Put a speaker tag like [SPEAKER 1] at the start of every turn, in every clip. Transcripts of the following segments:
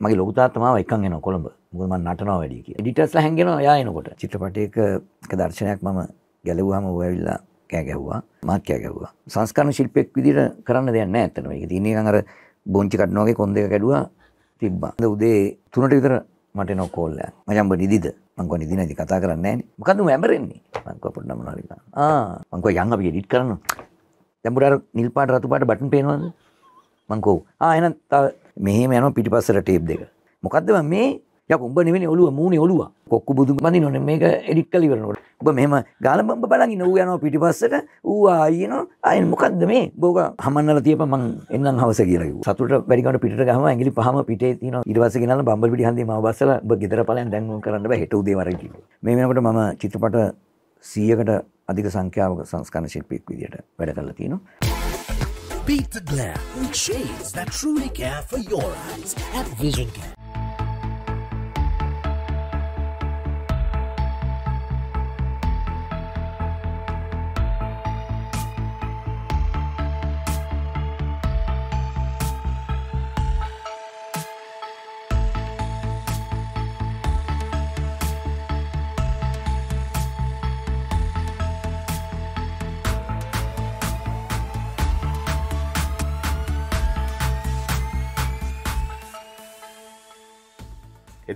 [SPEAKER 1] මගේ ලොකු තාත්තා මාව එකන් එනවා කොළඹ. මොකද මම නටනවා වැඩි කියලා. එඩිටර්ස්ලා හැංගෙනවා යා එනකොට. චිත්‍රපටයක එක දර්ශනයක් මම ගැලවුවාම ඌ ඇවිල්ලා කෑ ගැහුවා. මාත් කෑ ගැහුවා. සංස්කරණ ශිල්පියෙක් විදිහට කරන්න දෙයක් නැහැ ඇත්තටම. ඒක තියෙන නිකන් අර බොංචි කඩනවා වගේ කොන් දෙක කැඩුවා තිබ්බා. උදේ 3ට විතර මට එනවා කෝල් එකක්. මචං ඔබ නිදිද? මං කිව්වා නිදි නැති කතා කරන්නේ නැහැ නේ. මොකද්ද උඹ ඇඹරෙන්නේ? මං කිව්වා පොඩ්ඩක් මොනවා හරි කරන්න. ආ මං කිව්වා යන් අපි එඩිට් කරනවා. දැන් බුඩ අර නිල් පාට රතු පාට බටන් පේනවද? මං කෝ ආ එහෙනම් තව මෙහෙම යනවා පිටිපස්සට ටේප් දෙක. මොකද්ද මම මේ යක උඹ නෙවෙයි ඔළුව මූණේ ඔළුව. කොක්කු බුදු බඳිනෝනේ මේක එඩිට් කරලා ඉවරනකොට. උඹ මෙහෙම ගාලා බම්බ බලන් ඉන්න ඌ යනවා පිටිපස්සට ඌ ආයෙනවා ආයෙ මොකද්ද මේ? බෝක හමන්නලා තියපන් මං එන්නම් හවස කියලා කිව්වා. සතුට බැරි කවට පිටට ගහම ඇඟිලි පහම පිටේ තියෙනවා. ඊට පස්සේ ගෙනල්ලා බම්බල් පිටි හන්දියේ මාව බස්සලා උඹ ගෙදර ඵලයන් දැන් ඕන කරන්න බෑ හෙට උදේ වරයි කිව්වා. මේ වෙනකොට මම චිත්‍රපට 100කට අධික සංඛ්‍යාවක සංස්කරණ ශිල්පියෙක් විදියට වැඩ කරලා තියෙනවා.
[SPEAKER 2] Beat the glare with shades that truly care for your eyes at Vision Care.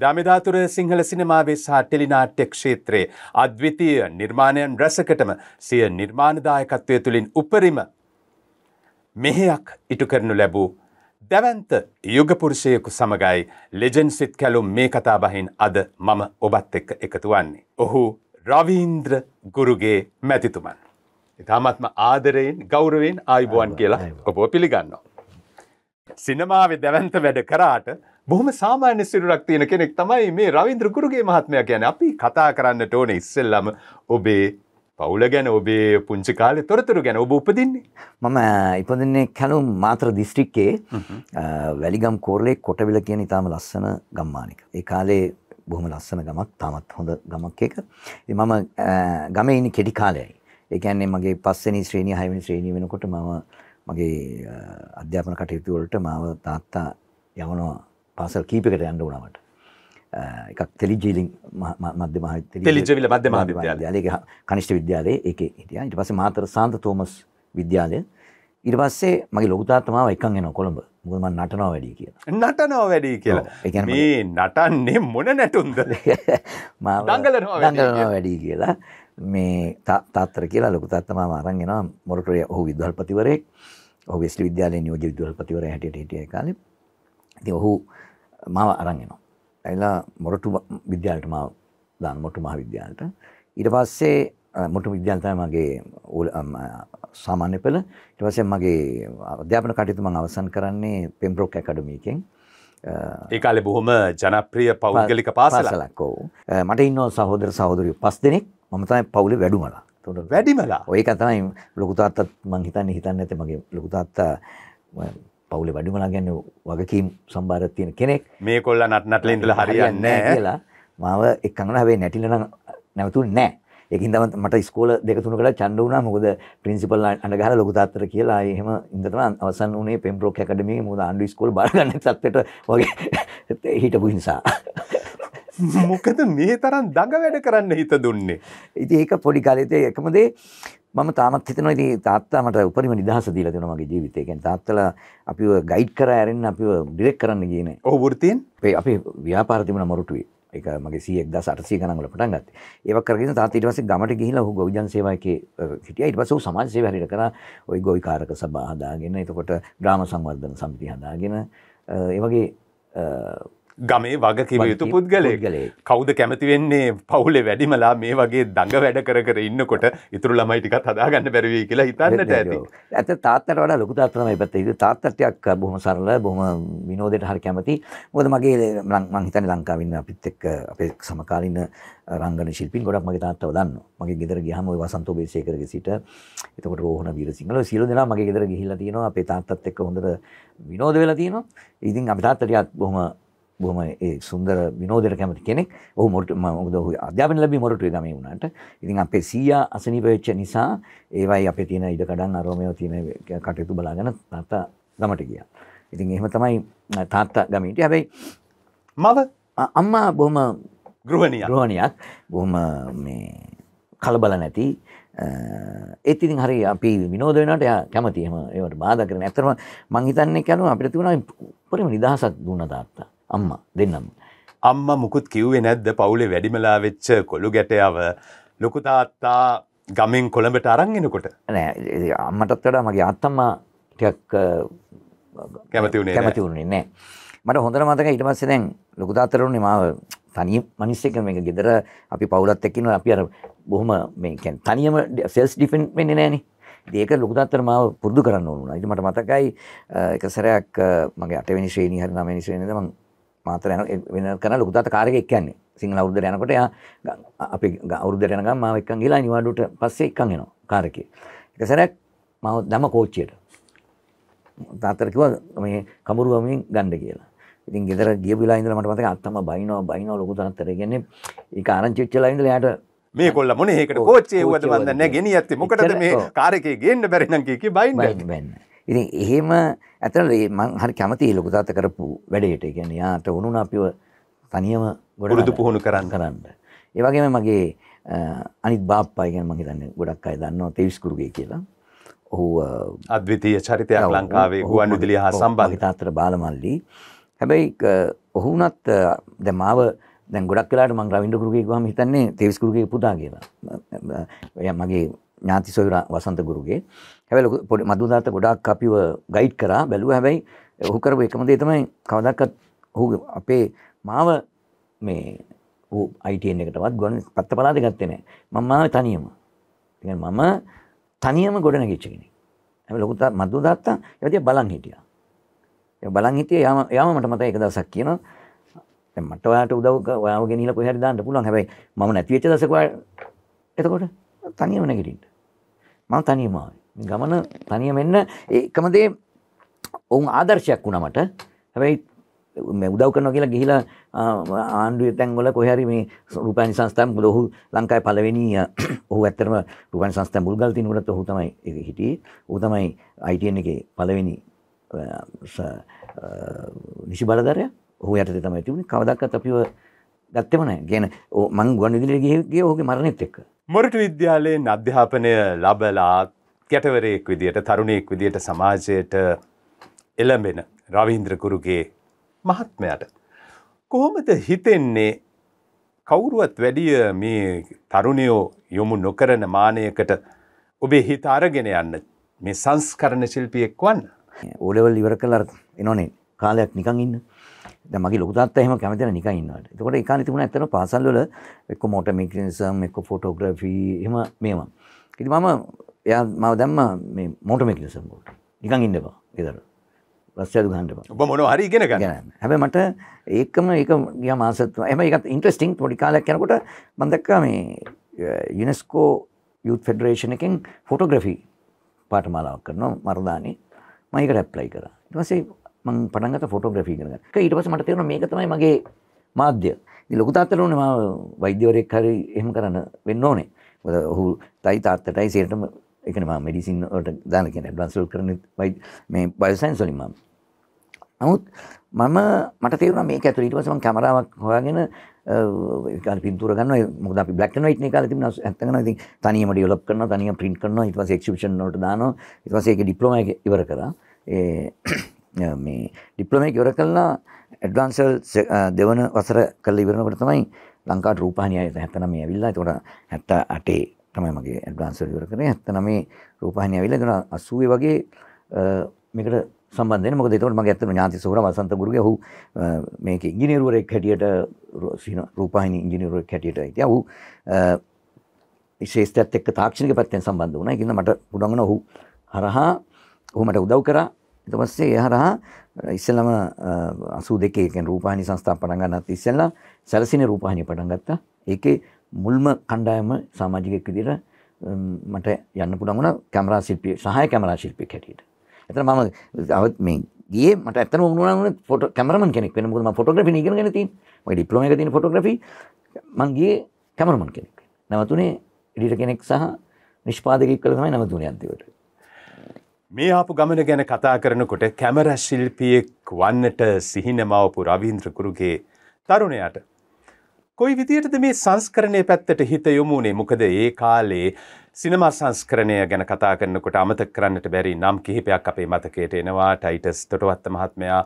[SPEAKER 3] එදා මෙදාතුර සිංහල සිනමාවේ සහ ටෙලිනාට්‍ය ක්ෂේත්‍රයේ අද්විතීය නිර්මාණයන් රැසකටම සිය නිර්මාණදායකත්වය තුළින් උපරිම මෙහෙයක් ඉටු කරනු ලැබූ දැවන්ත යුගපුරුෂයකු සමගයි ලෙජන් සිත් කැලුම් මේ කතා බහින් අද මම ඔබත් එක්ක එකතු වන්නේ. ඔහු රවීන්ද්‍ර ගුරුගේ මැතිතුමන්. ඉතාමත්ම ආදරයෙන් ගෞරවෙන් ආයිබුවන් කියලා ඔබ පිළිගන්නවා. සිනමාවේ දැවන්ත වැඩ කරාට බොහොම සාමාන්‍ය සිරුරක් තියෙන කෙනෙක් තමයි මේ රවින්ද්‍ර ගුරුගේ මහත්මයා කියන්නේ. අපි කතා කරන්නට ඕනේ ඉස්සෙල්ලම ඔබේ පවුල ගැන ඔබේ පුංචි කාලේ තොරතුරු ගැන ඔබ උපදින්නේ.
[SPEAKER 1] මම ඉපදින්නේ කැලුම් මාතර දිස්ත්‍රික්කයේ වැලිගම් කෝරලේ කොටවිල කියන ඉතාම ලස්සන ගම්මානික. ඒ කාලේ බොහොම ලස්සන ගමක් තාමත් හොඳ ගමක් එක. ඉතින් මම ගමේ ඉන්නේ කෙටි කාලයයි. ඒ කියන්නේ මගේ පස්වෙනි ශ්‍රේණිය හයවෙනි ශ්‍රේණිය වෙනකොට මම මගේ අධ්‍යාපන කටයුතු වලට මාව තාත්තා යවනවා පාසල් කීපයකට යන්න වුණා මට. එකක් තෙලිජීලින් මධ්‍ය මහ
[SPEAKER 3] තෙලිජවිල මධ්‍ය මහ විද්‍යාලය.
[SPEAKER 1] කනිෂ්ඨ විද්‍යාලයේ ඒකේ හිටියා. ඊට පස්සේ මාතර සාන්ත තෝමස් විද්‍යාලය. ඊට පස්සේ මගේ ලොකු තාත්තා මාව එකන් එනවා කොළඹ. මොකද මම නටනවා වැඩි කියලා.
[SPEAKER 3] නටනවා වැඩි කියලා. මේ නටන්නේ මොන නැටුම්ද?
[SPEAKER 1] මාව දඟලනවා වැඩි කියලා. මේ තාත්තර කියලා ලොකු තාත්තා මාව අරන් එනවා මොරටුවේ ඔහු විද්‍යාල්පතිවරයෙක්. ඔහු වෙස්ලි විද්‍යාලයේ නියෝජ්‍ය විද්‍යාල්පතිවරයා හැටියට හිටිය කාලේ. ඉතින් ඔහු මාව අරන් එනවා. ඇවිල්ලා මොරටු විද්‍යාලයට මාව දාන මොරටු මහ විද්‍යාලයට. ඊට පස්සේ මොරටු විද්‍යාලය තමයි මගේ සාමාන්‍ය පෙළ. ඊට පස්සේ මගේ අධ්‍යාපන කටයුතු මම අවසන් කරන්නේ පෙම්බ්‍රොක් ඇකඩමි එකෙන්.
[SPEAKER 3] ඒ කාලේ බොහොම ජනප්‍රිය පෞද්ගලික පාසලක්.
[SPEAKER 1] ඔව්. මට ඉන්නවා සහෝදර සහෝදරියෝ පස් දෙනෙක්. මම තමයි පවුලේ වැඩිමලා.
[SPEAKER 3] වැඩිමලා.
[SPEAKER 1] ඔය එක තමයි ලොකු තාත්තත් මං හිතන්නේ හිතන්නේ නැත්තේ මගේ ලොකු තාත්තා පවුලේ වැඩිමලා ගැන වගකීම් සම්භාරයක් තියෙන කෙනෙක්.
[SPEAKER 3] මේ කොල්ලා නට නටලා ඉඳලා හරියන්නේ නැහැ
[SPEAKER 1] කියලා මාව එක්කගෙන හැබැයි නැටිලා නම් නැවතුන්නේ නැහැ. ඒකින් තමයි මට ඉස්කෝල දෙක තුනකට ඡන්ද වුණා. මොකද ප්‍රින්සිපල් අඬ ගහලා ලොකු තාත්තට කියලා ආයේ එහෙම ඉඳලා අවසන් වුණේ පෙම්බ්‍රොක් ඇකඩමියේ මොකද ආණ්ඩු ඉස්කෝල බාර ගන්න තත්ත්වයට වගේ හිටපු නිසා.
[SPEAKER 3] මොකද මේ තරම් දඟ වැඩ කරන්න හිත දුන්නේ.
[SPEAKER 1] ඉතින් ඒක පොඩි කාලේදී එකම දේ මම තාමත් හිතනවා ඉතින් තාත්තා මට උපරිම නිදහස දීලා දෙනවා මගේ ජීවිතේ. කියන්නේ තාත්තලා අපිව ගයිඩ් කරා ඇරෙන්න අපිව ඩිරෙක්ට් කරන්න ගියේ නෑ.
[SPEAKER 3] ඔව් වෘත්තීන්?
[SPEAKER 1] අපේ අපේ ව්‍යාපාර තිබුණා මොරටුවේ. ඒක මගේ 1800 ගණන් වල පටන් ගත්තේ. ඒවක් කරගෙන තාත්තා ඊට පස්සේ ගමට ගිහිලා ඔහු ගොවිජන සේවාවකේ හිටියා. ඊට පස්සේ ඔහු සමාජ සේවය හරියට කරා. ওই ගොවිකාරක සභා හදාගෙන එතකොට ග්‍රාම සංවර්ධන සමිතිය හදාගෙන ඒ වගේ
[SPEAKER 3] ගමේ වග කිව යුතු පුද්ගලයෙක් කවුද කැමති වෙන්නේ පවුලේ වැඩිමලා මේ වගේ දඟ වැඩ කර කර ඉන්නකොට ඉතුරු ළමයි ටිකත් හදාගන්න බැරි වෙයි කියලා හිතන්නට ඇති.
[SPEAKER 1] ඇත්ත තාත්තට වඩා ලොකු තාත්තා තමයි පැත්තේ. ඉතින් තාත්තා ටිකක් බොහොම සරල බොහොම විනෝදයට හරි කැමති. මොකද මගේ මම හිතන්නේ ලංකාවේ ඉන්න අපිත් එක්ක අපේ සමකාලීන රංගන ශිල්පීන් ගොඩක් මගේ තාත්තව දන්නවා. මගේ ගෙදර ගියාම ওই වසන්ත ඔබේසේකරගේ සිට එතකොට රෝහණ වීරසිංහල සියලු දෙනා මගේ ගෙදර ගිහිල්ලා තියෙනවා. අපේ තාත්තත් එක්ක හොඳට විනෝද වෙලා තියෙනවා. ඉතින් අපේ තාත්තා ටිකක් බොහොම බොහොම ඒ සුන්දර විනෝදයට කැමති කෙනෙක්. ඔහු මොරටු මොකද ඔහු අධ්‍යාපන ලැබී මොරටුවේ ගමේ වුණාට. ඉතින් අපේ සීයා අසනීප වෙච්ච නිසා ඒවයි අපේ තියෙන ඉඩ කඩන් අරෝමේව තියෙන කටයුතු බලාගෙන තාත්තා ගමට ගියා. ඉතින් එහෙම තමයි තාත්තා ගමේ හිටියේ. හැබැයි
[SPEAKER 3] මව
[SPEAKER 1] අම්මා බොහොම
[SPEAKER 3] ගෘහණිය
[SPEAKER 1] ග්‍රහණයක් බොහොම මේ කලබල නැති ඒත් ඉතින් හරි අපි විනෝද වෙනට යා කැමති එම ඒවට බාධා කරන ඇතරම මං හිතන්නේ කැනු අපිට තිබුණ උපරිම නිදහසක් දුන්න තාත්තා අම්මා දෙන්නම
[SPEAKER 3] අම්ම මුකුත් කිව්වේ නැද්ද? පවුලේ වැඩිමලා වෙච්ච කොළු ගැටයාව. ලොකුතාත්තා ගමෙන් කොළඹට අරංගෙනකොට
[SPEAKER 1] නෑ අම්මටත් වඩා මගේ අත්තම්මා ටිකක් අ,
[SPEAKER 3] කැමති වුණේ නෑ.
[SPEAKER 1] මට හොඳට මතක ඊට පස්සේ දැන් ලොකු තාත්තරුනේ මාව තනිය මිනිස්සෙක් මේක ගෙදර අපි පවුලත් එක්ක ඉන්නවා. අපි අර බොහොම මේ කියන්නේ තනියම සෙල්ස් ඩිෆෙන්ඩ් වෙන්නේ නෑනේ. ඒක ලොකු තාත්තට මාව පුරුදු කරන්න ඕන වුණා. ඉතින් මට මතකයි එක සැරයක් මගේ 8 වෙනි ශ්‍රේණිය හරි 9 වෙනි ශ්‍රේණියද මම මාතර යන වෙන කරන ලොකු තාත්තා කාර් එකේ එක්කන්නේ. සිංහල අවුරුද්දට යනකොට එයා අපි අවුරුද්දට යනකම් මාව එක්කන් ගිහලා නිවාඩුවට පස්සේ එක්කන් එනවා කාර් එකේ. එක සැරයක් මාව දැම්ම කෝච්චියට. තාත්තට කිව්වා මේ කමුරුවමින් ගන්න කියලා. ඉතින් ගෙදර ගිය වෙලාව ඉඳලා මට මතකයි අත්තම්ම බයිනවා බයිනවා ලොකු තාත්තට. ඒ කියන්නේ ඒක ආරංචි වෙච්ච වෙලාව ඉඳලා එයාට
[SPEAKER 3] මේ කොල්ල මොන ඒකට වුවද
[SPEAKER 1] කෝච්චිය වුවද
[SPEAKER 3] නෑ ගෙනිය ඇත්තේ මොකටද මේ. කාර් එකේ ගේන්න බැරි නම් කී කී බයින්න.
[SPEAKER 1] ඉතින් එහෙම ඇතන මං හරි කැමති ලොකු තාත්තා කරපු වැඩේට. ඒ කියන්නේ යාට වුණුන අපිව තනියම ගොඩ
[SPEAKER 3] පුරුදු පුහුණු කරන්න.
[SPEAKER 1] කරන්න. ඒ වගේම මගේ අනිත් බාප්පා කියන්නේ මම හිතන්නේ ගොඩක් අය දන්නවා තෙවිස් කුරුගේ කියලා. ඔහු
[SPEAKER 3] අද්විතීය චරිතයක් ලංකාවේ ගුවන් විදුලිය හා සම්බන්ධ
[SPEAKER 1] මගේ තාත්තට බාලමල්ලි. හැබැයි ක- ඔහු වුණත් අ, දැන් මාව දැන් ගොඩක් වෙලාවට මම රවින්ද්‍ර කුරුගේ ගිහම හිතන්නේ තෙවිස් කුරුගේ පුතා කියලා. එයා මගේ ඥාති සොයුර වසන්ත ගුරුගේ. හැබැයි ලොකු පොඩි මදු තාත්තා ගොඩාක් අපිව ගයිඩ් කරා බැලුවා හැබැයි ඔහු කරපු එකම දේ තමයි කවදාකවත් ඔහු අපේ මාව මේ ඔහු ITN එකටවත් ගොන පත්ත පලාද ගත්තේ නැහැ. මම මාව තනියම. ඒ කියන්නේ මම තනියම ගොඩ නැගිච්ච කෙනෙක්. හැබැයි ලොකු තා මදු තාත්තා ඒවා දිහා බලන් හිටියා. ඒ බලන් හිටියේ යාම යාම මට මතකයි එක දවසක් කියනවා දැන් මට ඔයාලට උදව් ක- ඔයාව ගෙනියලා කොහේ හරි දාන්න පුළුවන් හැබැයි මම නැති වෙච්ච දවසක ඔයා එතකොට තනියම නැගිටින්න මම තනියම ආවේ මේ ගමන තනියම එන්න. ඒකම දේ ඔවුන් ආදර්ශයක් වුණා මට. හැබැයි මේ උදව් කරනවා කියලා ගිහිලා ආ, ආණ්ඩුවේ තැන්වල කොහේ හරි මේ රූපවාහිනී සංස්ථාව මොකද? ඔහු ලංකාවේ පළවෙනි අ, ඔහු ඇත්තටම රූපවාහිනී සංස්ථාව මුල්ගල් තිනුනට ඔහු තමයි ඒක හිටියේ. ඔහු තමයි ITN එකේ පළවෙනි අ, ස- අ, නිසි බලධරයා. ඔහු යටතේ තමයි තිබුණේ. කවදාකවත් අපිව ගත්තෙම නැහැ. කියන්නේ ඔව් මං ගුවන් විදුලියට ගියේ ගියේ ඔහුගේ මරණෙත් එක්ක.
[SPEAKER 3] මොරටු විද්‍යාලයෙන් අධ්‍යාපනය ලබලා කැටවරයෙක් විදියට තරුණයෙක් විදියට සමාජයට එළඹෙන රවීන්ද්‍ර කුරුගේ මහත්මයට. කොහොමද හිතෙන්නේ කවුරුවත් වැඩිය මේ තරුණයෝ යොමු නොකරන මානයකට ඔබේ හිත අරගෙන යන්න මේ සංස්කරණ ශිල්පියෙක් වන්න.
[SPEAKER 1] ඕලෙවල් ඉවර කළා එනෝනේ කාලයක් නිකන් ඉන්න. දැන් මගේ ලොකු තාත්තා එහෙම කැමති නැහැ නිකන් ඉන්නවට. එතකොට ඒ කාලේ තිබුණා ඇත්තටම පාසල් වල එක්ක මෝටර් මෙකැනිසම් එක්ක ෆොටෝග්‍රැෆි එහෙම මේවා. ඉතින් මම එයා මාව දැම්මා මේ මෝටර් මෙකැනිසම් වලට. නිකන් ඉන්න එපා ගෙදර. රස්තියදු ගහන්න එපා.
[SPEAKER 3] ඔබ මොනව හරි ඉගෙන ගන්න.
[SPEAKER 1] ගැන හැබැයි මට ඒකම ඒක ගියා මාස තුන. එහෙම ඒකත් ඉන්ටරෙස්ටිං පොඩි කාලයක් යනකොට මම දැක්කා මේ යුනෙස්කෝ යූත් ෆෙඩරේෂන් එකෙන් ෆොටෝග්‍රැෆි පාඨමාලාවක් කරනවා මර්දානේ. මම ඒකට ඇප්ලයි කරා. ඊට පස්සේ මම පටන් ගත්තා ෆොටෝග්‍රැෆි ඉගෙන ගන්න. ඒක ඊට පස්සේ මට තේරුණා මේක තමයි මගේ මාධ්‍ය. ඉතින් ලොකු තාත්තට උනේ මාව වෛද්‍යවරයෙක් හරි එහෙම කරන්න වෙන්න ඕනේ. ඔහු තයි තාත්තටයි සේරටම ඒ කියන්නේ මම මෙඩිසින් වලට දාන කියන්නේ ඇඩ්වාන්ස් වල කරන්නේ වෛද්‍ය මේ බයෝසයන්ස් වලින් මම. නමුත් මම මට තේරුණා මේක ඇතුළේ ඊට පස්සේ මම කැමරාවක් හොයාගෙන ඒ කාලේ පින්තූර ගන්නවා. ඒ මොකද අපි බ්ලැක් ඇන්ඩ් වයිට් නේ කාලේ තිබුණා 70 ගණන් ඉතින් තනියම ඩෙවලොප් කරනවා තනියම print කරනවා. ඊට පස්සේ එක්සිබිෂන් වලට දානවා. ඊට පස්සේ ඒක ඩිප්ලෝමා එක ඉවර කරා. ඒ මේ ඩිප්ලෝමා එක ඉවර කළා. ඇඩ්වාන්ස් දෙවන වසර කරලා ඉවරනකොට තමයි ලංකාවට රූපවාහිනිය ආයේ 79 ඇවිල්ලා. ඒතකොට 78 තමයි මගේ ඇඩ්වාන්ස් වල ඉවර කරේ 79 රූපවාහිනිය ඇවිල්ලා ඒතකොට 80 වගේ අ, මේකට සම්බන්ධ වෙන්නේ මොකද ඒතකොට මගේ ඇත්තටම ඥාති සෝර වසන්ත ගුරුගේ ඔහු අ, මේකේ ඉංජිනේරුවරයෙක් හැටියට රු- සින- රූපවාහිනී ඉංජිනේරුවරයෙක් හැටියට හිටියා ඔහු අ, ශේෂ්ත්‍රයත් එක්ක තාක්ෂණික පැත්තෙන් සම්බන්ධ වුණා. ඒකින්ද මට පුළුවන් වුණා ඔහු හරහා ඔහු මට උදව් කරා. ඊට පස්සේ ඒ හරහා ඉස්සෙල්ලම අ, 82 කියන්නේ රූපවාහිනී සංස්ථාව පටන් ගන්නත් ඉස්සෙල්ලා සැලසිනේ රූපවාහිනිය පටන් ගත්තා. ඒකේ මුල්ම කණ්ඩායම සමාජිකයෙක් විදිහට අම්, මට යන්න පුළුවන් වුණා කැමරා ශිල්පියෙක් සහාය කැමරා ශිල්පියෙක් හැටියට. එතන මම අවත් මේ ගියේ මට ඇත්තම වුණා වුණා ෆොටෝ කැමරාමන් කෙනෙක් වෙන්න මොකද මම ෆොටෝග්‍රැෆි ඉගෙනගෙන තියෙන්නේ. මගේ ඩිප්ලෝමා එකේ තියෙන ෆොටෝග්‍රැෆි මං ගියේ කැමරාමන් කෙනෙක් වෙන්න. නවතුනේ එඩිටර් කෙනෙක් සහ නිෂ්පාදකයෙක් කියලා තමයි නවතුනේ අන්තිමට.
[SPEAKER 3] මේ ආපු ගමන ගැන කතා කරනකොට කැමර ශිල්පියෙක් වන්නට සිහිනමවපු රවීන්ද්‍ර කුරුගේ තරුණයට. කොයි විදියටද මේ සංස්කරණය පැත්තට හිත යොමුණේ? මොකද ඒ කාලේ සිනමා සංස්කරණය ගැන කතා කරනකොට අමතක කරන්නට බැරි නම් කිහිපයක් අපේ මතකයට එනවා. ටයිටස් තොටවත්ත මහත්මයා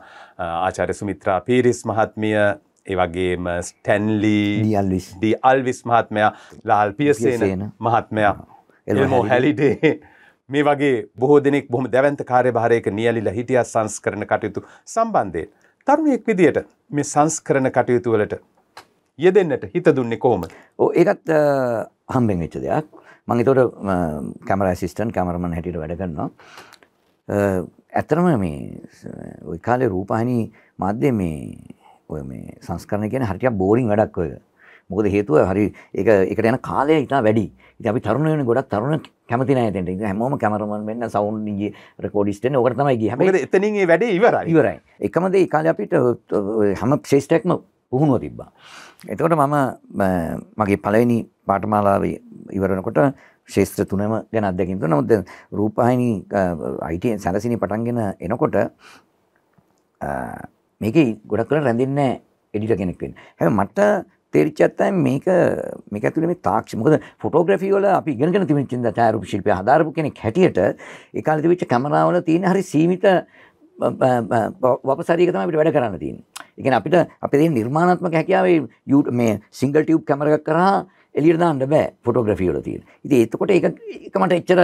[SPEAKER 3] ආචාර්ය සුමිත්‍රා පීරිස් මහත්මිය ඒ වගේම ස්ටැන්ලී
[SPEAKER 1] ඩී අල්විස්.
[SPEAKER 3] මහත්මයා ලාල් පියසේන. මහත්මයා
[SPEAKER 1] එල්මෝ
[SPEAKER 3] හැලිඩේ. මේ වගේ බොහෝ දෙනෙක් බොහොම දැවන්ත කාර්යභාරයක නියැලිලා හිටියා සංස්කරණ කටයුතු සම්බන්ධයෙන්. තරුණයෙක් විදියට මේ සංස්කරණ කටයුතු වලට යෙදෙන්නට හිත දුන්නේ කොහොමද?
[SPEAKER 1] ඒකත් හම්බෙන් වෙච්ච දෙයක් මං එතකොට කැමර සිස්ටන් කැමරමන් හැටියට වැඩ කරනවා අ, ඇත්තරම මේ ඔය කාලේ රූපහනි මාධ්‍ය මේ ඔය මේ සංස්කරණ කියන හරිටියක් බෝරිං වැඩක් ඔය මොකද හේතුව හරි ඒක ඒකට යන කාලය ඉතා වැඩි ඉතින් අපි තරුණ වෙන ගොඩක් තරුණ කැමති නැහැ එතෙන්ට ඉතින් හැමෝම කැමරමන් වෙන්න සවුන්ඩ් ඩීජේ රෙකෝඩිස්ට් වෙන්න ඕකට තමයි ගියේ හැබැයි
[SPEAKER 3] එතනින් ඒ වැඩේ ඉවරයි.
[SPEAKER 1] ඉවරයි. එකම දේ ඒ කාලේ අපිට හැම ශ්‍රේෂ්ඨයක්ම පුහුණුව තිබ්බා. එතකොට මම ම, මගේ පළවෙනි පාඨමාලාව ඉවර වෙනකොට ශේෂ්ත්‍ර තුනම ගැන අත්දැකීම් දුන්නා. නමුත් දැන් රූපවාහිනී IT සැලසිනි පටන්ගෙන එනකොට අ, මේකේ ගොඩක් වෙලා රැඳෙන්නේ නැහැ එඩිටර් කෙනෙක් වෙන්න. හැබැයි මට තේරිච්ච ඇත්තයි මේක මේක ඇතුලේ මේ තාක්ෂ මොකද ෆොටෝග්‍රැෆි වල අපි ඉගෙනගෙන තිබෙන චින්ත ඡායාරූප ශිල්පය හදාරපු කෙනෙක් හැටියට ඒ කාලේ තිබිච්ච කැමරාවල තියෙන හරි සීමිත වපසරියක තමයි අපිට වැඩ කරන්න තියෙන්නේ. ඒ කියන්නේ අපිට අපේ තියෙන නිර්මාණාත්මක හැකියාවේ මේ සිංගල් ටියුබ් කැමරා එකක් කරා එළියට දාන්න බෑ ෆොටෝග්‍රැෆි වල තියෙන. ඉතින් එතකොට ඒක ඒක මට එච්චර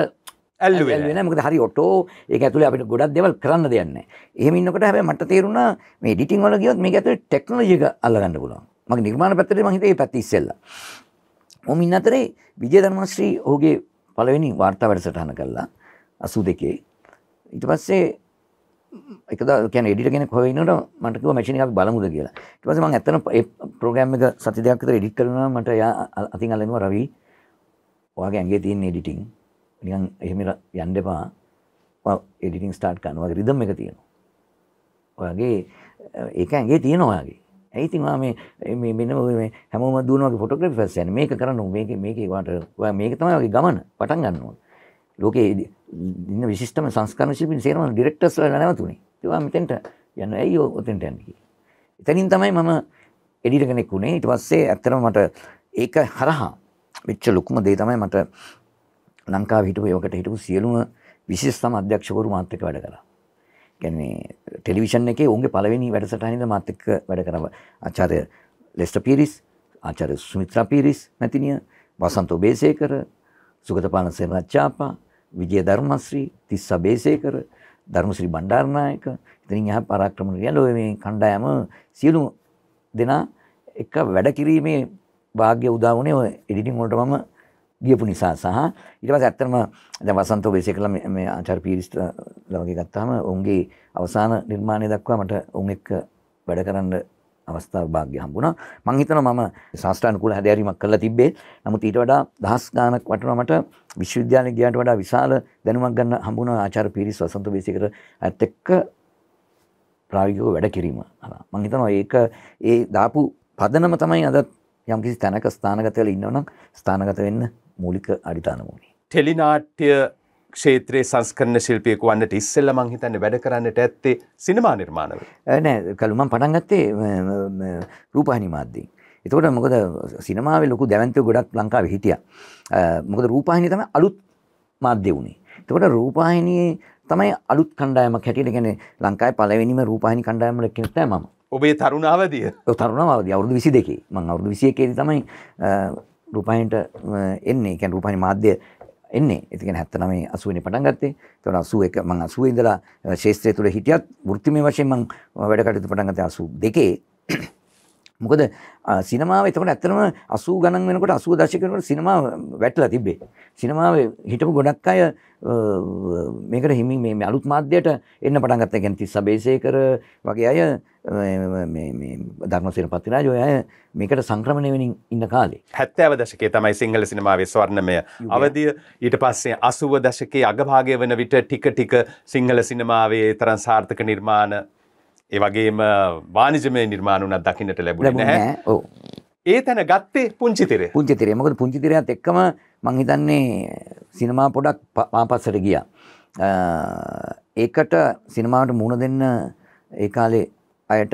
[SPEAKER 3] ඇල්ලුවේ
[SPEAKER 1] නැහැ. මොකද හරි ඔටෝ ඒක ඇතුලේ අපිට ගොඩක් දේවල් කරන්න දෙයක් නැහැ. එහෙම ඉන්නකොට හැබැයි මට තේරුණා මේ එඩිටිං වල ගියොත් මේක ඇතුලේ ටෙක්නොලොජි එක අල්ලගන්න පුළුවන්. මගේ නිර්මාණ පැත්තට මම හිතේ ඒ පැත්ත ඉස්සෙල්ලා. මම ඉන්න අතරේ විජය ධර්මශ්‍රී ඔහුගේ පළවෙනි වාර්තා වැඩසටහන කළා 82 ඊට පස්සේ එක දා කියන්නේ එඩිටර් කෙනෙක් හොයනකොට මට කිව්වා මැෂින් එක අපි බලමුද කියලා. ඊට පස්සේ මම ඇත්තටම ඒ ප්‍රෝග්‍රෑම් එක සති දෙකක් විතර එඩිට් කරනවා මට එයා අ- අතින් අල්ලනවා රවි ඔයාගේ ඇඟේ තියෙන එඩිටිං නිකන් එහෙම ර- යන්න එපා. ඔයා එඩිටිං ස්ටාර්ට් කරන්න. ඔයාගේ රිද්ම් එක තියෙනවා. ඔයාගේ අ, ඒක ඇඟේ තියෙනවා ඔයාගේ. ඇයි ඉතින් ඔයා මේ මේ මෙන්න ඔය මේ හැමෝම දුවන වගේ ෆොටෝග්‍රැෆර්ස් යන්නේ මේක කරන්න ඕන මේක මේකේ වාට ඔයා මේක තමයි ඔයාගේ ගමන පටන් ගන්න ඕන. ලෝකේ ඉන්න විශිෂ්ටම සංස්කරණ ශිල්පීන් සේරම ඩිරෙක්ටර්ස් වල නැවතුනේ. ඒවා මෙතෙන්ට යන්න ඇයි ඔය ඔතෙන්ට යන්නේ කියලා. එතනින් තමයි මම එඩිටර් කෙනෙක් වුණේ. ඊට පස්සේ ඇත්තටම මට ඒක හරහා වෙච්ච ලොකුම දේ තමයි මට ලංකාවේ හිටපු ඒවකට හිටපු සියලුම විශේෂතම අධ්‍යක්ෂකවරු මාත් එක්ක වැඩ කරා. කියන්නේ ටෙලිවිෂන් එකේ උන්ගේ පළවෙනි වැඩසටහනින්ද මාත් එක්ක වැඩ කරා. ආචාර්ය ලෙස්ටර් පීරිස්, ආචාර්ය සුමිත්‍රා පීරිස් මැතිනිය, වසන්ත බේසේකර, සුගතපාල සෙනරච්චාපා, විජය ධර්මශ්‍රී, තිස්සා බේසේකර, ධර්මශ්‍රී බණ්ඩාරනායක, ඉතින් යහ පරාක්‍රම රියලෝ මේ කණ්ඩායම සියලු දෙනා එක වැඩ කිරීමේ වාග්ය උදා වුණේ ඔය එඩිටිං වලට මම ගියපු නිසා සහ ඊට පස්සේ ඇත්තටම දැන් වසන්තෝ බේසිකලා මේ මේ ආචාර්ය පීරිස්ට වගේ ගත්තාම උන්ගේ අවසාන නිර්මාණය දක්වා මට උන් එක්ක වැඩ කරන්න අවස්ථාව වාග්ය හම්බුණා මම හිතනවා මම ශාස්ත්‍රානුකූල හැදෑරීමක් කරලා තිබ්බේ නමුත් ඊට වඩා දහස් ගාණක් වටනවා මට විශ්වවිද්‍යාලේ ගියාට වඩා විශාල දැනුමක් ගන්න හම්බුණා ආචාර්ය පීරිස් වසන්තෝ බේසිකලා ඇත්ත එක්ක ප්‍රායෝගිකව වැඩ කිරීම හරහා. මම හිතනවා ඒක ඒ දාපු පදනම තමයි අද යම්කිසි තැනක ස්ථානගත වෙලා ඉන්නවනම් ස්ථානගත වෙන්න මූලික අඩිතානම උනේ.
[SPEAKER 3] ටෙලිනාට්‍ය ක්ෂේත්‍රයේ සංස්කරණ ශිල්පියෙකු වන්නට ඉස්සෙල්ලා මං හිතන්නේ වැඩ කරන්නට ඇත්තේ සිනමා නිර්මාණවල.
[SPEAKER 1] නෑ කළු මම පටන් ගත්තේ රූපවාහිනී මාධ්‍යයෙන්. එතකොට මොකද සිනමාවේ ලොකු දැවැන්තයෝ ගොඩක් ලංකාවේ හිටියා. මොකද රූපවාහිනිය තමයි අලුත් මාධ්‍ය වුණේ. එතකොට රූපවාහිනියේ තමයි අලුත් කණ්ඩායමක් හැටියට කියන්නේ ලංකාවේ පළවෙනිම රූපවාහිනී කණ්ඩායම වල කෙනෙක් තමයි මම.
[SPEAKER 3] ඔබේ තරුණාවදිය.
[SPEAKER 1] ඔය තරුණ අවදි අවුරුදු 22 මම අවුරුදු 21 දී තමයි රූපහින්ට එන්නේ කියන්නේ රූපහිනී මාධ්‍ය එන්නේ. ඒ කියන්නේ 79 80 වෙනි පටන් ගත්තේ. ඒතකොට 81 මම 80 ඉඳලා අ, ශාස්ත්‍රය තුල හිටියත් වෘත්තිමය වශයෙන් මම වැඩ කටයුතු පටන් ගත්තේ 82 මොකද සිනමාව එතකොට ඇත්තටම 80 ගණන් වෙනකොට 80 දශක වෙනකොට සිනමාව වැටලා තිබ්බේ. සිනමාවේ හිටපු ගොඩක් අය මේකට හිමි මේ අලුත් මාධ්‍යයට එන්න පටන් ගත්තා. කියන්නේ තිස්ස බේසේකර වගේ අය මේ මේ ධර්මසේන පත්තිරාජ ඔය අය මේකට සංක්‍රමණය වෙමින් ඉන්න කාලේ.
[SPEAKER 3] හැත්තෑව දශකේ තමයි සිංහල සිනමාවේ ස්වර්ණමය අවධිය ඊට පස්සේ අසුව දශකේ අගභාගය වන විට ටික ටික සිංහල සිනමාවේ තරන් සාර්ථක නිර්මාණ ඒ වගේම වානිජමය නිර්මාණ උනත් දකින්නට ලැබුණේ නැහැ. ඒ තැන ගත්තේ පුංචි තිරය.
[SPEAKER 1] පුංචි තිරය. මොකද පුංචි තිරයත් එක්කම මං හිතන්නේ සිනමා පොඩක් පාපස්සට ගියා. ඒකට සිනමාවට මුණ දෙන්න ඒ කාලේ අයට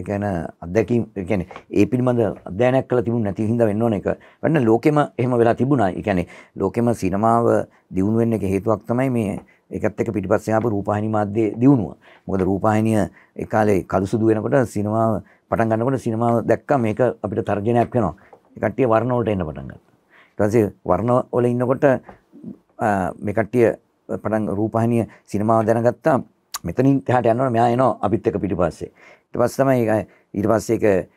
[SPEAKER 1] එකන අදැකීම් එකන ඒ පිළිබඳ අධ්‍යයනයක් කළ තිබුණ නැති හිද වෙන්න ඕන එක වන්න ලෝකෙම එහෙම වෙලා තිබුණා එකැනෙ ලෝකෙම සිනමාව දියුණුවෙන් එක හේතුවක් තමයි මේ ඒකත් එක්ක පිටිපස්සේ ආපු රූපවාහිනී මාධ්‍යයේ දියුණුව. මොකද රූපවාහිනිය ඒ කාලේ කළු සුදු වෙනකොට සිනමාව පටන් ගන්නකොට සිනමාව දැක්කා මේක අපිට තර්ජනයක් වෙනවා. ඒ කට්ටිය වර්ණ වලට එන්න පටන් ගත්තා. ඊට පස්සේ වර්ණ වල ඉන්නකොට මේ කට්ටිය පටන් රූපවාහිනිය සිනමාව දැනගත්තා. මෙතනින් එහාට යනකොට මෙයා එනවා අපිත් එක්ක පිටිපස්සේ. ඊට පස්සේ තමයි ඊට පස්සේ ඒක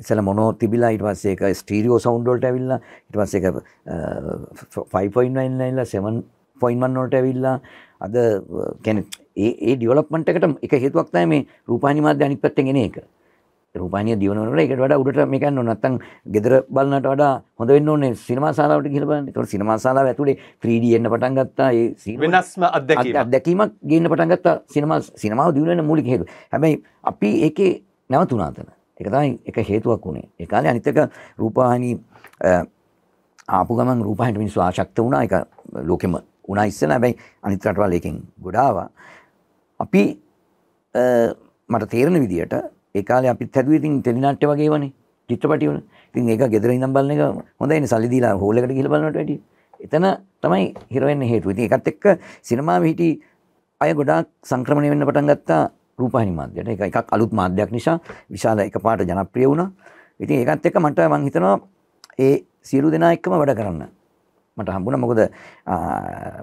[SPEAKER 1] ඉස්සල මොනෝ තිබිලා ඊට පස්සේ ඒක ස්ටීරියෝ සවුන්ඩ් වලට ඇවිල්ලා ඊට පස්සේ ඒක 5.9 නැවිලා 7 පොයින්මන් නොට ඇවිල්ලා අද කැන ඒ ඩියවලප්මටකට එක හේතුවක්තෑ මේ රූපානි මාධ්‍ය අනික් පැත්තෙන් එන එක. රූපානය දියවනට එකට වඩා උඩට මේකන්න නොත්තන් ගෙදර බලන්නට වඩා හොඳ වෙන්න ඕනේ සිනමාසාලාවට කියලබන්න තොට සිනමාසාලා ඇතුළේ ්‍රීඩියෙන්න්න පටන් ගත්තා. ඒ
[SPEAKER 3] වෙනස්ම
[SPEAKER 1] අදැකීමක් ගන්න පටන් ගත්තා. සිනමා සිනමාව දියවලන මුලික හේතු හැබැයි අපි ඒකේ නැවතුනාතන එකතයි එක හේතුවක් වුණේ. එකකාල අනිතක රූපාහනී ආපු ගමන් රූපාහිට මිනිස්ු ආශක්ත වුණා. එක ලෝකෙම වුණා ඉස්සෙල්ලා. හැබැයි අනිත් රටවල් ඒකෙන් ගොඩාවා. අපි මට තේරෙන විදියට ඒ කාලේ අපිත් හැදුවේ ඉතින් ටෙලිනාට්‍ය වගේ වනේ චිත්‍රපටි වල. ඉතින් ඒක ගෙදර ඉඳන් බලන එක හොඳයිනේ සල්ලි දීලා හෝල් එකට ගිහලා බලනවට වැඩිය. එතන තමයි හිර වෙන්න හේතුව. ඉතින් ඒකත් එක්ක සිනමාවේ හිටි අය ගොඩාක් සංක්‍රමණය වෙන්න පටන් ගත්තා රූපහිනී මාධ්‍යයට. ඒක එකක් අලුත් මාධ්‍යයක් නිසා විශාල එකපාරට ජනප්‍රිය වුණා. ඉතින් ඒකත් එක්ක මට මං හිතනවා ඒ සියලු දෙනා එක්කම වැඩ කරන්න. මට හම්බුණා. මොකද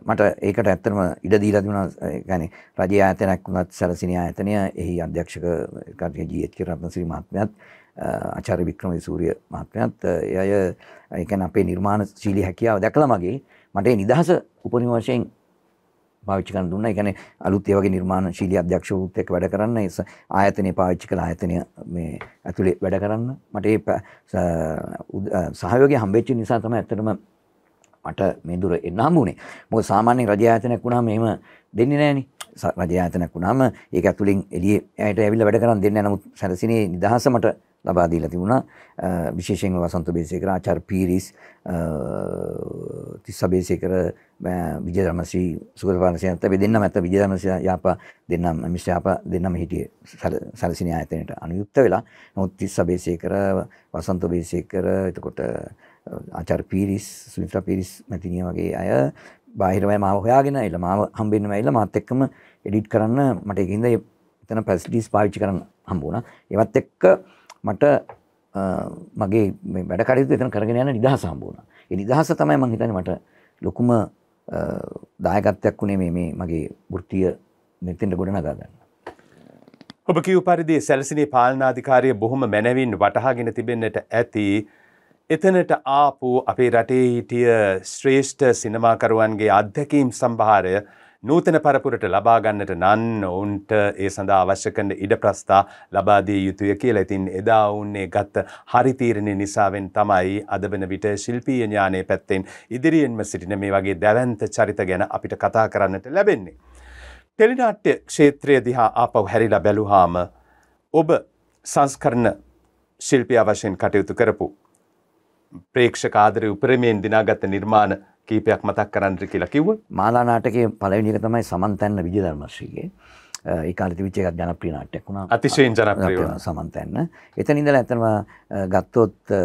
[SPEAKER 1] මට ඒකට ඇත්තටම ඉඩ දීලා තිබුණා. ඒ කියන්නේ රජයේ ආයතනයක් වුණත් සැලසිනි ආයතනය එහි අධ්‍යක්ෂක කර්ය ජී.එච්.කේ රත්නසිරි මහත්මයාත් ආචාර්ය වික්‍රමී සූරිය මහත්මයාත් ඒ අය ඒ කියන්නේ අපේ නිර්මාණශීලී හැකියාව දැකලා මගේ මට ඒ නිදහස උපරිම වශයෙන් පාවිච්චි කරන්න දුන්නා. ඒ කියන්නේ අලුත් ඒ වගේ නිර්මාණශීලී අධ්‍යක්ෂකවරුත් එක්ක වැඩ කරන්න, ඒ ආයතනය පාවිච්චි කළ ආයතනය මේ ඇතුලේ වැඩ කරන්න. මට ඒ සහයෝගය හම්බෙච්ච නිසා තමයි ඇත්තටම මට මේ දුර එන්න හම්බුනේ. මොකද සාමාන්‍ය රජ ආයතනයක් වුණාම එහෙම දෙන්නේ නැහනේ. රජ ආයතනයක් වුණාම ඒක ඇතුලෙන් එළියේ ඇයට ඇවිල්ලා වැඩ කරන් දෙන්නේ නැහැ. නමුත් සැලසිනේ නිදහස මට ලබා දීලා තිබුණා. විශේෂයෙන්ම වසන්ත බේසේකර ආචාර්ය පීරිස් තිස්ස බේසේකර විජය ධර්මශ්‍රී සුගතපාලසිංහ අපි දෙන්නම ඇත්ත විජය ධර්මශ්‍රී යාපා දෙන්නම මිස්ටර් යාපා දෙන්නම හිටියේ සැලසිනේ ආයතනයට අනුයුක්ත වෙලා. නමුත් තිස්ස බේසේකර වසන්ත බේසේකර එතකොට ආචාර පිරිස් සුමිත්‍රා පිරිස් මැතිනිය වගේ අය බාහිරවයි මාව හොයාගෙන එල මාව හම්බෙන්න ඇවිල්ලා මාත් එක්කම එඩිට් කරන්න මට ඒකින්ද එතන පැසිලිටිස් පාවිච්චි කරන්න හම්බුණා. ඒවත් එක්ක මට මගේ වැඩ කටයුතු එතන කරගෙන යන නිදහස හම්බුණා. ඒ නිදහස තමයි මම හිතන්නේ මට ලොකුම දායකත්වයක් වුණේ මේ මේ මගේ වෘත්තිය මෙතෙන්ට ගොඩනගා ගන්න.
[SPEAKER 3] ඔබ කිව් පරිදි සැලසිනී පාලනාධිකාරිය බොහොම මැනවින් වටහාගෙන තිබෙන්නට ඇති එතනට ආපු අපේ රටේ හිටිය ශ්‍රේෂ්ඨ සිනමාකරුවන්ගේ අත්දැකීම් සම්භාරය නූතන පරපුරට ලබා ගන්නට නන් ඔවුන්ට ඒ සඳහා අවශ්‍ය කරන ඉඩ ප්‍රස්ථා ලබා දිය යුතුය කියලා. ඉතින් එදා වුන්නේ ගත්ත හරි තීරණය නිසාවෙන් තමයි අද වෙන විට ශිල්පීය ඥානයේ පැත්තෙන් ඉදිරියෙන්ම සිටින මේ වගේ දැවැන්ත චරිත ගැන අපිට කතා කරන්නට ලැබෙන්නේ. ටෙලිනාට්‍ය ක්ෂේත්‍රය දිහා ආපහු හැරිලා බැලුවාම ඔබ සංස්කරණ ශිල්පියා වශයෙන් කටයුතු කරපු ප්‍රේක්ෂක ආදරය උපරිමයෙන් දිනාගත්ත නිර්මාණ කීපයක් මතක් කරන්නට කියලා කිව්ව.
[SPEAKER 1] මාලා නාටකයේ පළවෙනි එක තමයි සමන්තැන්න විජයධර්මශ්‍රීගේ. ඒ කාලේ තිබිච්ච එකක් ජනප්‍රිය නාට්‍යයක් වුණා.
[SPEAKER 3] අතිශයින් ජනප්‍රිය වුණා
[SPEAKER 1] සමන්තැන්න. එතන ඉඳලා ඇත්තම ගත්තොත්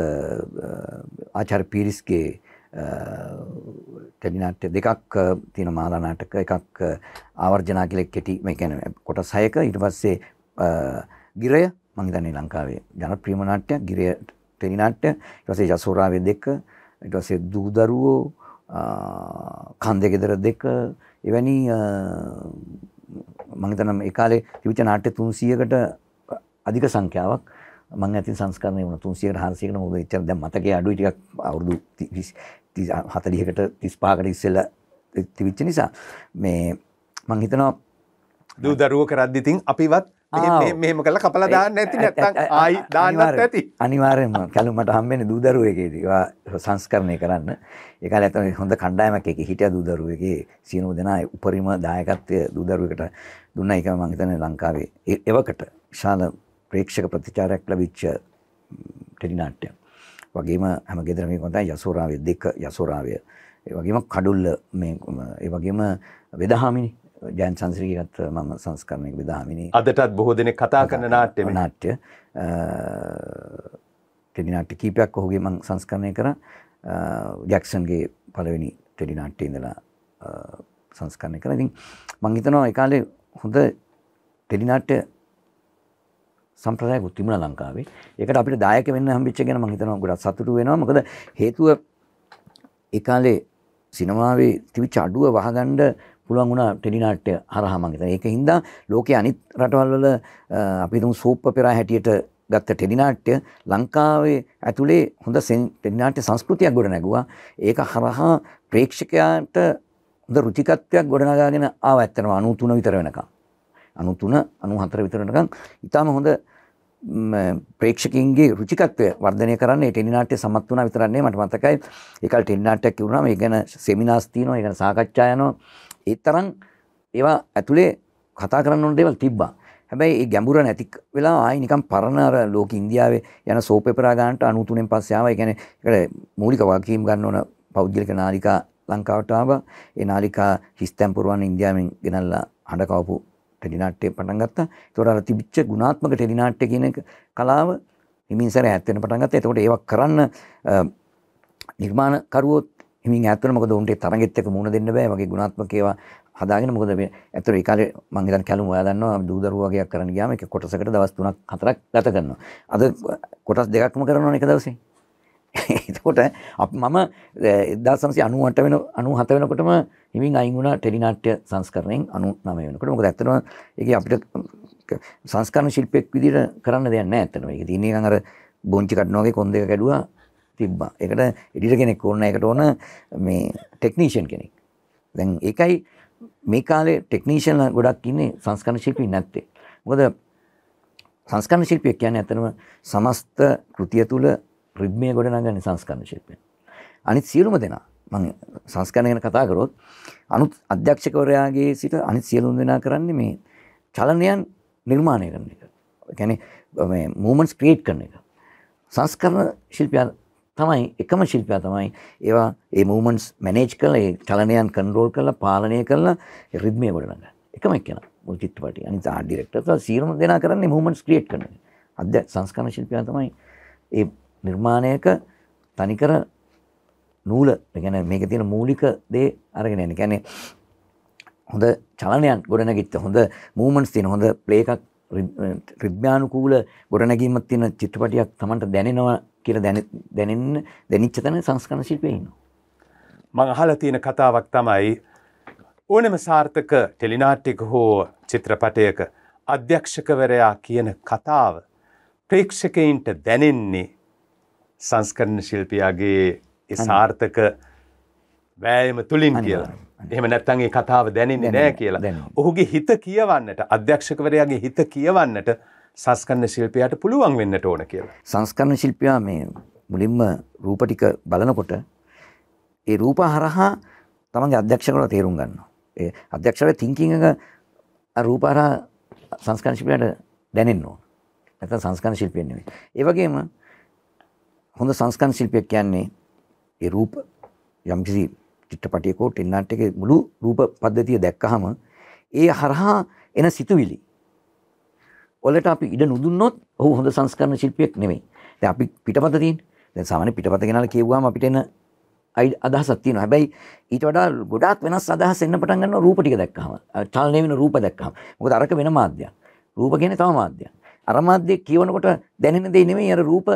[SPEAKER 1] ආචාර්ය පීරිස්ගේ ටෙලිනාට්‍ය දෙකක් තියෙන මාලා නාටක එකක් ආවර්ජනා කියලා කෙටි මේ කියන්නේ කොටස් 6ක ඊට පස්සේ ගිරය මම හිතන්නේ ලංකාවේ ජනප්‍රියම නාට්‍යයක් ගිරය ටෙලිනාට්‍ය ඊට පස්සේ යසෝරාවේ දෙක ඊට පස්සේ දූ දරුවෝ කන්ද ගෙදර දෙක එවැනි මම හිතනවා ඒ කාලේ තිබිච්ච නාට්‍ය 300කට අධික සංඛ්‍යාවක්. මම ඇතින් සංස්කරණය වුණා 300කට 400කට මොකද එච්චර දැන් මතකයේ අඩුයි ටිකක් අවුරුදු 40කට 35කට ඉස්සෙල්ලා තිබිච්ච නිසා. මේ මම හිතනවා
[SPEAKER 3] දූ දරුවෝ කරද්දි ඉතින් අපිවත් මෙහෙම කළා කපලා දාන්න ඇති නැත්නම් ආයි දාන්නත් ඇති.
[SPEAKER 1] අනිවාර්යෙන්ම කැලු මට හම්බෙන්නේ දූ දරුවෙකේදී ඒවා සංස්කරණය කරන්න. ඒ කාලේ ඇත්තට හොඳ කණ්ඩායමක් එකේ හිටියා දූ දරුවෙකේ සියලුම දෙනා උපරිම දායකත්වය දූ දරුවෙකුට දුන්නා. ඒක මම හිතන්නේ ලංකාවේ එවකට විශාල ප්‍රේක්ෂක ප්‍රතිචාරයක් ලැබිච්ච ටෙලිනාට්‍ය. වගේම හැම ගෙදරම මේක තමයි යසෝරාවේ දෙක යසෝරාවේ. ඒ වගේම කඩුල්ල මේ ඒ වගේම වෙදහාමිනි ජයන් සංසිරිගත් මම සංස්කරණයක විදාමිනි
[SPEAKER 3] අදටත් බොහෝ දෙනෙක් කතා කරන නාට්‍යම
[SPEAKER 1] නාට්‍ය. ටෙඩිනාට්‍ය කීපයක් ඔහුගේ මං සංස්කරණය කර ජැක්සන්ගේ පළවෙනි ටෙඩිනාට්ටය ඉඳලා සංස්කරණය කර ඉතින් මං හිතනවා එකකාලේ හොඳ ටෙඩිනාට්‍ය සම්ප්‍රදායකුත් තිබුණ ලංකාවේ. ඒකට අපිට දායක වෙන්න හම්බිච්ච ගැන මං හිතනවා ගොඩක් සතුටු වෙනවා. මොකද හේතුව ඒ කාලේ සිනමාවේ තිබිච්ච අඩුව වහගන්න පුළුවන් වුණා ටෙලිනාට්‍ය හරහා මං හිතනවා. ඒක හින්දා ලෝකයේ අනිත් රටවල් වල අපි හිතමු සෝප් ඔපෙරා හැටියට ගත්ත ටෙලිනාට්‍ය ලංකාවේ ඇතුලේ හොඳ ටෙලිනාට්‍ය සංස්කෘතියක් ගොඩ නැගුවා. ඒක හරහා ප්‍රේක්ෂකයාට හොඳ රුචිකත්වයක් ගොඩනගාගෙන ආව ඇත්තටම 93 විතර වෙනකම්. 93 94 විතර වෙනකම් ඊටාම හොඳ ප්‍රේක්ෂකින්ගේ රුචිකත්වය වර්ධනය කරන්න ටෙනිනාට්‍ය සමත් වුණා විතරක් නෙවෙයි මට මතකයි ඒකල් ටෙනිනාට්‍යයක් කිව්වම ඒ ගැන සෙමිනාර්ස් තියෙනවා ඒ ගැන සාකච්ඡා යනවා ඒ තරම් ඒවා ඇතුලේ කතා කරන්න ඕන දේවල් තිබ්බා හැබැයි ඒ ගැඹුර නැති වෙලා ආයි නිකන් පරණ අර ලෝක ඉන්දියාවේ යන සෝප් ඔපෙරා ගන්නට 93න් පස්සේ ආවා ඒ කියන්නේ ඒකට මූලික වගකීම් ගන්න ඕන පෞද්ගලික නාලිකා ලංකාවට ආවා ඒ නාලිකා හිස්තැන් පුරවන්න ඉන්දියාවෙන් ගෙනල්ලා හඬ කවපු ටෙලිනාට්‍යය පටන් ගත්තා. ඒතකොට අර තිබිච්ච ගුණාත්මක ටෙලිනාට්‍ය කියන එක කලාව හිමින් සැර ඈත් වෙන්න පටන් ගත්තා. එතකොට ඒවා කරන්න නිර්මාණකරුවෝ හිමින් ඈත් වෙන මොකද උන්ට තරගෙත් එක්ක මුණ දෙන්න බෑ. වගේ ගුණාත්මක ඒවා හදාගෙන මොකද මේ ඇත්තට ඒ කාලේ මම හිතන්නේ කැලුම් ඔයා දන්නවා දූ දරුවෝ වගේක් කරන්න ගියාම එක කොටසකට දවස් 3ක් 4ක් ගත කරනවා. අද කොටස් දෙකක්ම කරනවා එක දවසේ. එතකොට මම එදා සමසි අනුවට වෙන අනු හත වෙනකොටම හිමින් අයිගුණ ටෙලිනාට්‍ය සංස්කරණයෙන් අනු නම වෙනකට මොක ඇත්තන එක අපිට සංස්කරණ ශිල්පෙක් විදිට කරන්න දෙයන්න ඇත්තන එක තියන්නේ අර බොංචි කටනෝගේ කොන්ද එක කැඩුව තිබ්බා එකට එඩිට කෙනෙක් ඕන්න එකට ඕන මේ ටෙක්නීෂන් කෙනෙක් දැන් ඒකයි මේ කාලේ ටෙක්නීෂන් ගොඩක් ඉන්නේ සංස්කරණ ශිල්පී නැත්තේ මොකද සංස්කරණ ශිල්පියක් කියන්නේ ඇත්තනම සමස්ත කෘතිය තුළ රිද්මය ගොඩනගන්නේ සංස්කරණ ශිල්පයෙන්. අනිත් සියලුම දෙනා මම සංස්කරණ ගැන කතා කරොත් අනුත් අධ්‍යක්ෂකවරයාගේ සිට අනිත් සියලුම දෙනා කරන්නේ මේ චලනයන් නිර්මාණය කරන එක. ඒ කියන්නේ මේ මූවමන්ට්ස් ක්‍රියේට් කරන එක. සංස්කරණ ශිල්පියා තමයි එකම ශිල්පියා තමයි ඒවා ඒ මූවමන්ට්ස් මැනේජ් කරලා ඒ චලනයන් කන්ට්‍රෝල් කරලා පාලනය කරලා රිද්මය ගොඩනගන. එකම එක්කෙනා මුල් චිත්‍රපටි. අනිත් ආර්ට් ඩිරෙක්ටර් සියලුම දෙනා කරන්නේ මූවමන්ට්ස් ක්‍රියේට් කරන එක. අධ්‍ය සංස්කරණ ශිල්පියා තමයි ඒ නිර්මාණයක තනිකර නූල ගැන මේක තියෙන මූලික දේ අරගෙන යන කියන්නේ හොඳ චලනයන් ගොඩනැගිච්ච හොඳ මූමන්ට්ස් තියෙන හොඳ ප්ලේ එකක් රිද්මයානුකූල ගොඩනැගීමක් තියෙන චිත්‍රපටියක් Tamanට දැනෙනවා කියලා දැනෙන්න දැනිච්ච තැන සංස්කරණ ශිල්පයේ ඉන්නවා.
[SPEAKER 3] මං අහලා තියෙන කතාවක් තමයි ඕනෑම සාර්ථක ටෙලිනාට්‍යක හෝ චිත්‍රපටයක අධ්‍යක්ෂකවරයා කියන කතාව ප්‍රේක්ෂකයින්ට දැනෙන්නේ සංස්කරණ ශිල්පියාගේ සාර්ථක වෑයම තුළින් කියලා. එහෙම නැත්තන්ගේ කතාව දැනෙන්නේ නෑ කියලා. ඔහුගේ හිත කියවන්නට අධ්‍යක්ෂකවරයාගේ හිත කියවන්නට සංස්කරණ ශිල්පයාට පුළුවන් වෙන්නට ඕන කියලා.
[SPEAKER 1] සංස්කරණ ශිල්පයා මේ මුලින්ම රූප ටික බලනකොට ඒ රූප හරහා තමන්ගේ අධ්‍යක්ෂකවරයා තේරුම් ගන්නවා. ඒ අධ්‍යක්ෂකගේ තින්කින් එක රූප හරහා සංස්කරණ ශිල්පියාට දැනෙන්න ඕන. නැත්නම් සංස්කරණ ශිල්පියෙ නෙමෙයි. ඒ වගේම හොඳ සංස්කරණ ශිල්පියෙක් කියන්නේ ඒ රූප යම්කිසි චිත්‍රපටයක හෝ ටෙලිනාට්‍යයක මුළු රූප පද්ධතිය දැක්කහම ඒ හරහා එන සිතුවිලි වලට අපි ඉඩ නුදුන්නොත් ඔහු හොඳ සංස්කරණ ශිල්පියෙක් නෙමෙයි. දැන් අපි පිටපත තියෙන්නේ. දැන් සාමාන්‍ය පිටපත ගෙනල්ලා කියවුවාම අපිට එන අදහසක් තියෙනවා. හැබැයි ඊට වඩා ගොඩාක් වෙනස් අදහස් එන්න පටන් ගන්නවා රූප ටික දැක්කහම. චලනය වෙන රූප දැක්කහම. මොකද අරක වෙන මාධ්‍යයක්. රූප කියන්නේ තව මාධ්‍යයක්. අර මාධ්‍ය කියවනකොට දැනෙන දේ නෙමෙයි අර රූප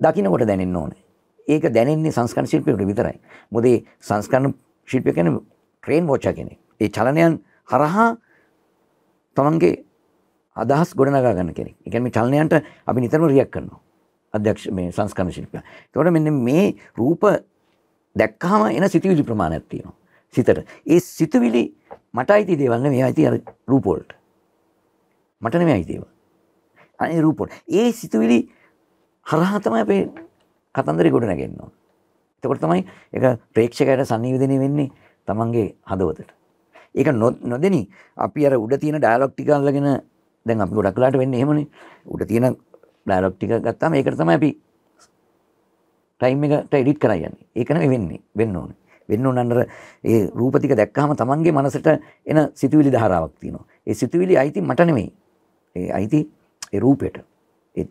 [SPEAKER 1] දකින්නකොට දැනෙන්න ඕනේ. ඒක දැනෙන්නේ සංස්කරණ ශිල්පියෙකුට විතරයි. මොකද ඒ සංස්කරණ ශිල්පිය කියන්නේ ට්‍රේන් වොචර් කෙනෙක්. ඒ චලනයන් හරහා තමන්ගේ අදහස් ගොඩනගා ගන්න කෙනෙක්. ඒ කියන්නේ චලනයන්ට අපි නිතරම රියැක්ට් කරනවා. අධ්‍යක්ෂ මේ සංස්කරණ ශිල්පියා. ඒතකොට මෙන්න මේ රූප දැක්කහම එන සිතුවිලි ප්‍රමාණයක් තියෙනවා. සිතට. ඒ සිතුවිලි මට අයිති දේවල් නෙමෙයි අයිති අර රූප වලට. මට නෙමෙයි අයිති ඒවා. අනේ රූප වල. ඒ සිතුවිලි හරහා තමයි අපේ කතන්දරේ ගොඩ නැගෙන්න ඕන. එතකොට තමයි ඒක ප්‍රේක්ෂකයට sannivedana වෙන්නේ තමන්ගේ හදවතට. ඒක නොදෙනි අපි අර උඩ තියෙන ඩයලොග් ටික අල්ලගෙන දැන් අපි ගොඩක් වෙලාට වෙන්නේ එහෙමනේ. උඩ තියෙන ඩයලොග් ටික ගත්තාම ඒකට තමයි අපි ටයිම් එකට එඩිට් කරා යන්නේ. ඒක නෙමෙයි වෙන්නේ. වෙන්න ඕනේ. වෙන්න ඕනන්නර ඒ රූපතික දැක්කහම තමන්ගේ මනසට එන සිතුවිලි ධාරාවක් තියෙනවා. ඒ සිතුවිලි අයිති මට නෙමෙයි. ඒ අයිති ඒ රූපයට. ඒ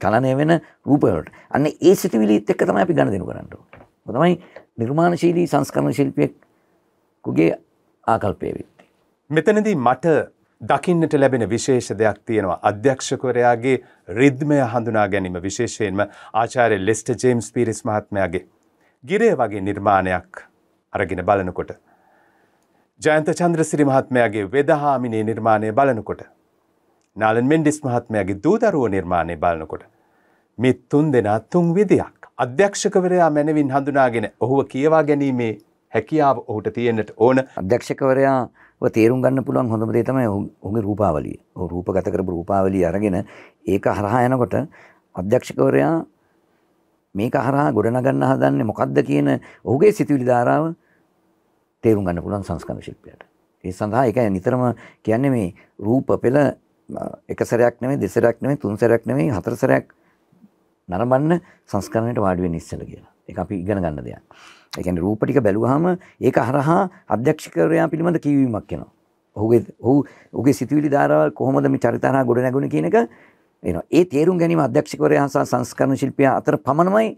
[SPEAKER 1] චලනය වෙන රූපවලට. අන්න ඒ සිතුවිලිත් එක්ක තමයි අපි ගනුදෙනු කරන්න ඕනේ. තමයි නිර්මාණශීලී සංස්කරණ ශිල්පියෙකුගේ ආකල්පය වෙන්නේ.
[SPEAKER 3] මෙතනදී මට දකින්නට ලැබෙන විශේෂ දෙයක් තියෙනවා අධ්‍යක්ෂකවරයාගේ රිද්මය හඳුනා ගැනීම විශේෂයෙන්ම ආචාර්ය ලෙස්ට ජේම්ස් පිරිස් මහත්මයාගේ ගිරේ වගේ නිර්මාණයක් අරගෙන බලනකොට. ජයන්ත චන්ද්‍රසිරි මහත්මයාගේ වෙදහාමිනේ නිර්මාණය බලනකොට. නාලන් මෙන්ඩිස් මහත්මයාගේ දූදරුව නිර්මාණය බලනකොට. මේ තුන් දෙනා තුන් විදියක්. අධ්‍යක්ෂකවරයා මැනවින් හඳුනාගෙන ඔහුව කියවා ගැනීමේ හැකියාව ඔහුට තියෙන්න්නට ඕන
[SPEAKER 1] අධ්‍යක්ෂකවරයා තේරුම් ගන්න පුළුවන් හොඳම දේ තමයි ඔහුගේ රූපාවලිය. ඔහු රූපගත කරපු රූපාවලිය අරගෙන ඒක හරහා යනකොට අධ්‍යක්ෂකවරයා මේක හරහා ගොඩනගන්න හදන්නේ මොකක්ද කියන ඔහුගේ සිතුවිලි ධාරාව තේරුම් ගන්න පුළුවන් සංස්කරණ ශිල්පියට. ඒ සඳහා ඒක නිතරම කියන්නේ මේ රූප පෙළ එක සැරයක් නෙමෙයි දෙසරයක් නෙමෙයි තුන් සැරයක් නෙමෙයි හතර සැරයක් නරඹන්න සංස්කරණයට වාඩි වෙන්න ඉස්සෙල්ලා කියලා. ඒක අපි ඉගෙන ගන්න දෙයක්. ඒ කියන්නේ රූප ටික බැලුවාම ඒක හරහා අධ්‍යක්ෂකවරයා පිළිබඳ කියවීමක් එනවා. ඔහුගේ ඔහු ඔහුගේ සිතුවිලි ධාරාවල් කොහොමද මේ චරිත හරහා ගොඩ නැගුණේ කියන එක එනවා. ඒ තේරුම් ගැනීම අධ්‍යක්ෂකවරයා සහ සංස්කරණ ශිල්පියා අතර පමණමයි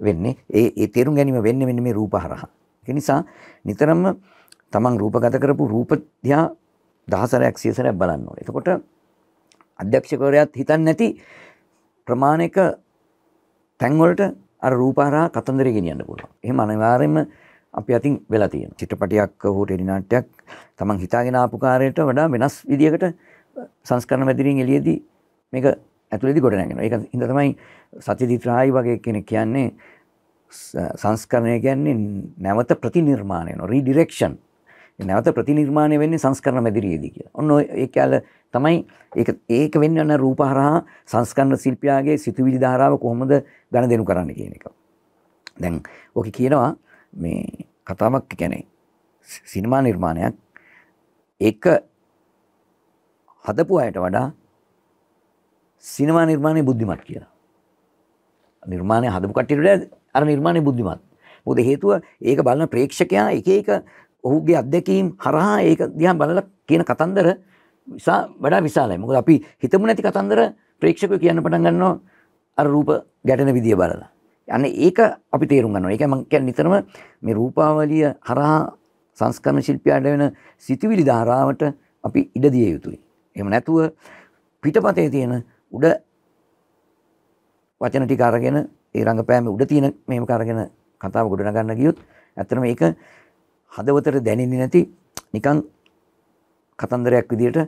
[SPEAKER 1] වෙන්නේ. ඒ ඒ තේරුම් ගැනීම වෙන්නේ මෙන්න මේ රූප හරහා. ඒ නිසා නිතරම තමන් රූපගත කරපු රූප දිහා දහසරයක් සියසරයක් බලන්න ඕනේ. එතකොට අධ්‍යක්ෂකවරයාත් හිතන්නේ නැති ප්‍රමාණික තැන්වලට අර රූපහරහා කතන්දරේ ගෙනියන්න පුළුවන්. එහෙම අනිවාර්යයෙන්ම අපි අතින් වෙලා තියෙනවා. චිත්‍රපටයක් හෝ ටෙලි නාට්‍යයක් තමන් හිතාගෙන ආපු කාර්යයට වඩා වෙනස් විදියකට සංස්කරණ මැදිරියෙන් එළියේදී මේක ඇතුළේදී ගොඩ නැගෙනවා. ඒක හින්දා තමයි සත්‍යජිත් රායි වගේ කෙනෙක් කියන්නේ සංස්කරණය කියන්නේ නැවත ප්‍රතිනිර්මාණය වෙනවා. රීඩිරෙක්ෂන්. නැවත ප්‍රතිනිර්මාණය වෙන්නේ සංස්කරණ මැදිරියේදී කියලා. ඔන්න ඒ කැල තමයි ඒක ඒක වෙන්නේ යන රූප හරහා සංස්කරණ ශිල්පියාගේ සිතුවිලි ධාරාව කොහොමද ගණදෙනු කරන්න කියන එක. දැන් ඕක කියනවා මේ කතාවක් කියන්නේ සිනමා නිර්මාණයක් ඒක හදපු අයට වඩා සිනමා නිර්මාණය බුද්ධිමත් කියලා. නිර්මාණය හදපු කට්ටියට අර නිර්මාණය බුද්ධිමත්. මොකද හේතුව ඒක බලන ප්‍රේක්ෂකයා එක එක ඔහුගේ අත්දැකීම් හරහා ඒක දිහා බලලා කියන කතන්දර විසා වඩා විශාලයි. මොකද අපි හිතමු නැති කතන්දර ප්‍රේක්ෂකයෝ කියන්න පටන් ගන්නවා අර රූප ගැටෙන විදිය බලලා. අන්න ඒක අපි තේරුම් ගන්නවා. ඒකයි මම කියන්නේ නිතරම මේ රූපාවලිය හරහා සංස්කරණ ශිල්පියාට වෙන සිතුවිලි ධාරාවට අපි ඉඩ දිය යුතුයි. එහෙම නැතුව පිටපතේ තියෙන උඩ වචන ටික අරගෙන ඒ රංගපෑම උඩ තියෙන මේක අරගෙන කතාව ගොඩනගන්න ගියොත් ඇත්තටම මේක හදවතට දැනෙන්නේ නැති නිකන් කතන්දරයක් විදියට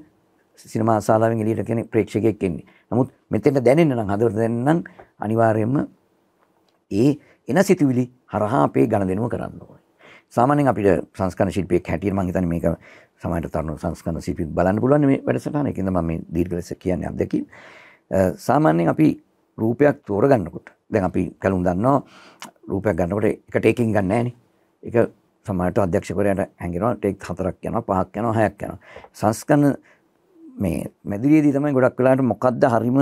[SPEAKER 1] සිනමා ශාලාවෙන් එළියට කෙනෙක් ප්‍රේක්ෂකයෙක් එන්නේ. නමුත් මෙතෙන්ට දැනෙන්න නම් හදවත දැනෙන්න නම් අනිවාර්යයෙන්ම ඒ එන සිතුවිලි හරහා අපේ ගණදෙනුව කරන්න ඕනේ. සාමාන්‍යයෙන් අපිට සංස්කරණ ශිල්පියෙක් හැටියට මම හිතන්නේ මේක සමහරට තරුණ සංස්කරණ ශිල්පියෙක් බලන්න පුළුවන් මේ වැඩසටහන. ඒකින්ද මම මේ දීර්ඝ ලෙස කියන්නේ අත්දැකීම්. සාමාන්‍යයෙන් අපි රූපයක් තෝරගන්නකොට දැන් අපි කලුම් දන්නවා රූපයක් ගන්නකොට එක ටේකින් ගන්න නැහැ නේ. ඒක සමහරට අධ්‍යක්ෂකවරයාට හැංගෙනවා ටේක් හතරක් යනවා පහක් යනවා හයක් යනවා. සංස්කරණ මේ මැදිරියේදී තමයි ගොඩක් වෙලාවට මොකද්ද හරිම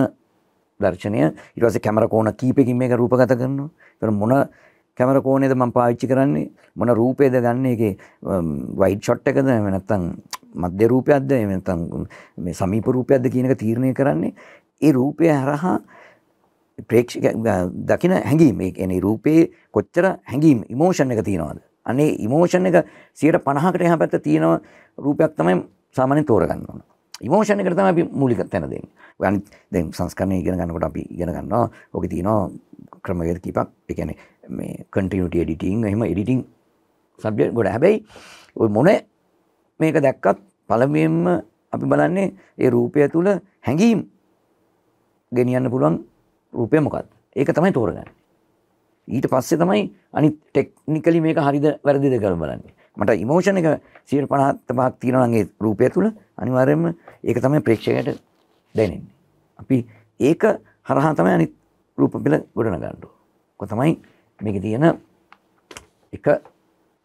[SPEAKER 1] දර්ශනය ඊට පස්සේ කැමරා කෝණ කීපකින් මේක රූපගත කරනවා. ඒතර මොන කැමරා කෝණයද මම පාවිච්චි කරන්නේ මොන රූපයද ගන්න එකේ වයිට් ෂොට් එකද එහෙම නැත්නම් මධ්‍ය රූපයක්ද එහෙම නැත්නම් මේ සමීප රූපයක්ද කියන එක තීරණය කරන්නේ ඒ රූපය හරහා ප්‍රේක්ෂක දකින හැඟීම ඒ කියන්නේ රූපේ කොච්චර හැඟීම් ඉමෝෂන් එක තියෙනවද අනේ ඉමෝෂන් එක 150කට එහා පැත්ත තියෙන රූපයක් තමයි සාමාන්‍යයෙන් තෝරගන්න ඕන. ඉමෝෂන් එකට තමයි අපි මූලික තැන දෙන්නේ. ඔය අනිත් දැන් සංස්කරණය ඉගෙන ගන්නකොට අපි ඉගෙන ගන්නවා. ඔකේ තියෙනවා ක්‍රමවේද කීපක්. ඒ කියන්නේ මේ continuity editing එහෙම editing සබ්ජෙක්ට් ගොඩ. හැබැයි ඔය මොන මේක දැක්කත් පළමුවෙන්ම අපි බලන්නේ ඒ රූපය තුල හැඟීම් ගෙනියන්න පුළුවන් රූපය මොකක්ද? ඒක තමයි තෝරගන්නේ. ඊට පස්සේ තමයි අනිත් ටෙක්නිකලි මේක හරිද වැරදිද කියලා බලන්නේ. මට ඉමෝෂන් එක 150ක් තියෙනවා නම් ඒ රූපය තුල අනිවාර්යයෙන්ම ඒක තමයි ප්‍රේක්ෂකයට දැනෙන්නේ. අපි ඒක හරහා තමයි අනිත් රූප පෙළ ගොඩනගන්න ඕන. ඔක තමයි මේකේ තියෙන එක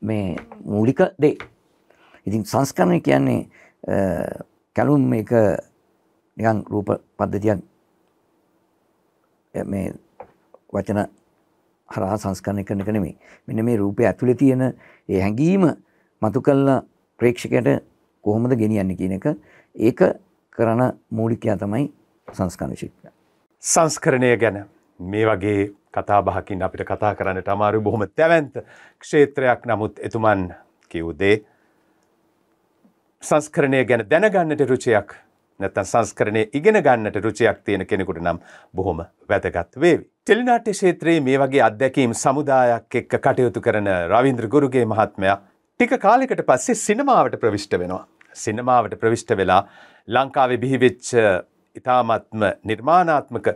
[SPEAKER 1] මේ මූලික දේ. ඉතින් සංස්කරණය කියන්නේ කැලුම් මේක නිකන් රූප පද්ධතියක් මේ වචන හරහා සංස්කරණය කරන එක නෙමෙයි. මෙන්න මේ රූපය ඇතුලේ තියෙන ඒ හැඟීම මතු කළා ප්‍රේක්ෂකයට කොහොමද ගෙනියන්නේ කියන එක ඒක කරන මූලිකයා තමයි සංස්කරණ ශිල්පය.
[SPEAKER 3] සංස්කරණය ගැන මේ වගේ කතාබහකින් අපිට කතා කරන්නට අමාරු බොහොම තැවන්ත ක්ෂේත්‍රයක් නමුත් එතුමන් කිව්දේ සංස්කරණය ගැන දැනගන්නට රුචයක් නැත්තන් සංස්කරණය ඉගෙන ගන්නට රුචයක් තියෙන කෙනෙකුට නම් බොහොම වැදගත් වේවි. ටෙලිනාට්‍ය ක්ෂේත්‍රයේ මේ වගේ අත්දැකීම් සමුදායක් එක්ක කටයුතු කරන රවින්ද්‍ර ගුරුගේ මහත්මයා ටික කාලෙකට පස්සේ සිනමාවට ප්‍රවිෂ්ට වෙනවා. සිනමාවට ප්‍රවිෂ්ට වෙලා ලංකාවේ බිහිවෙච්ච ඉතාමත්ම නිර්මාණාත්මක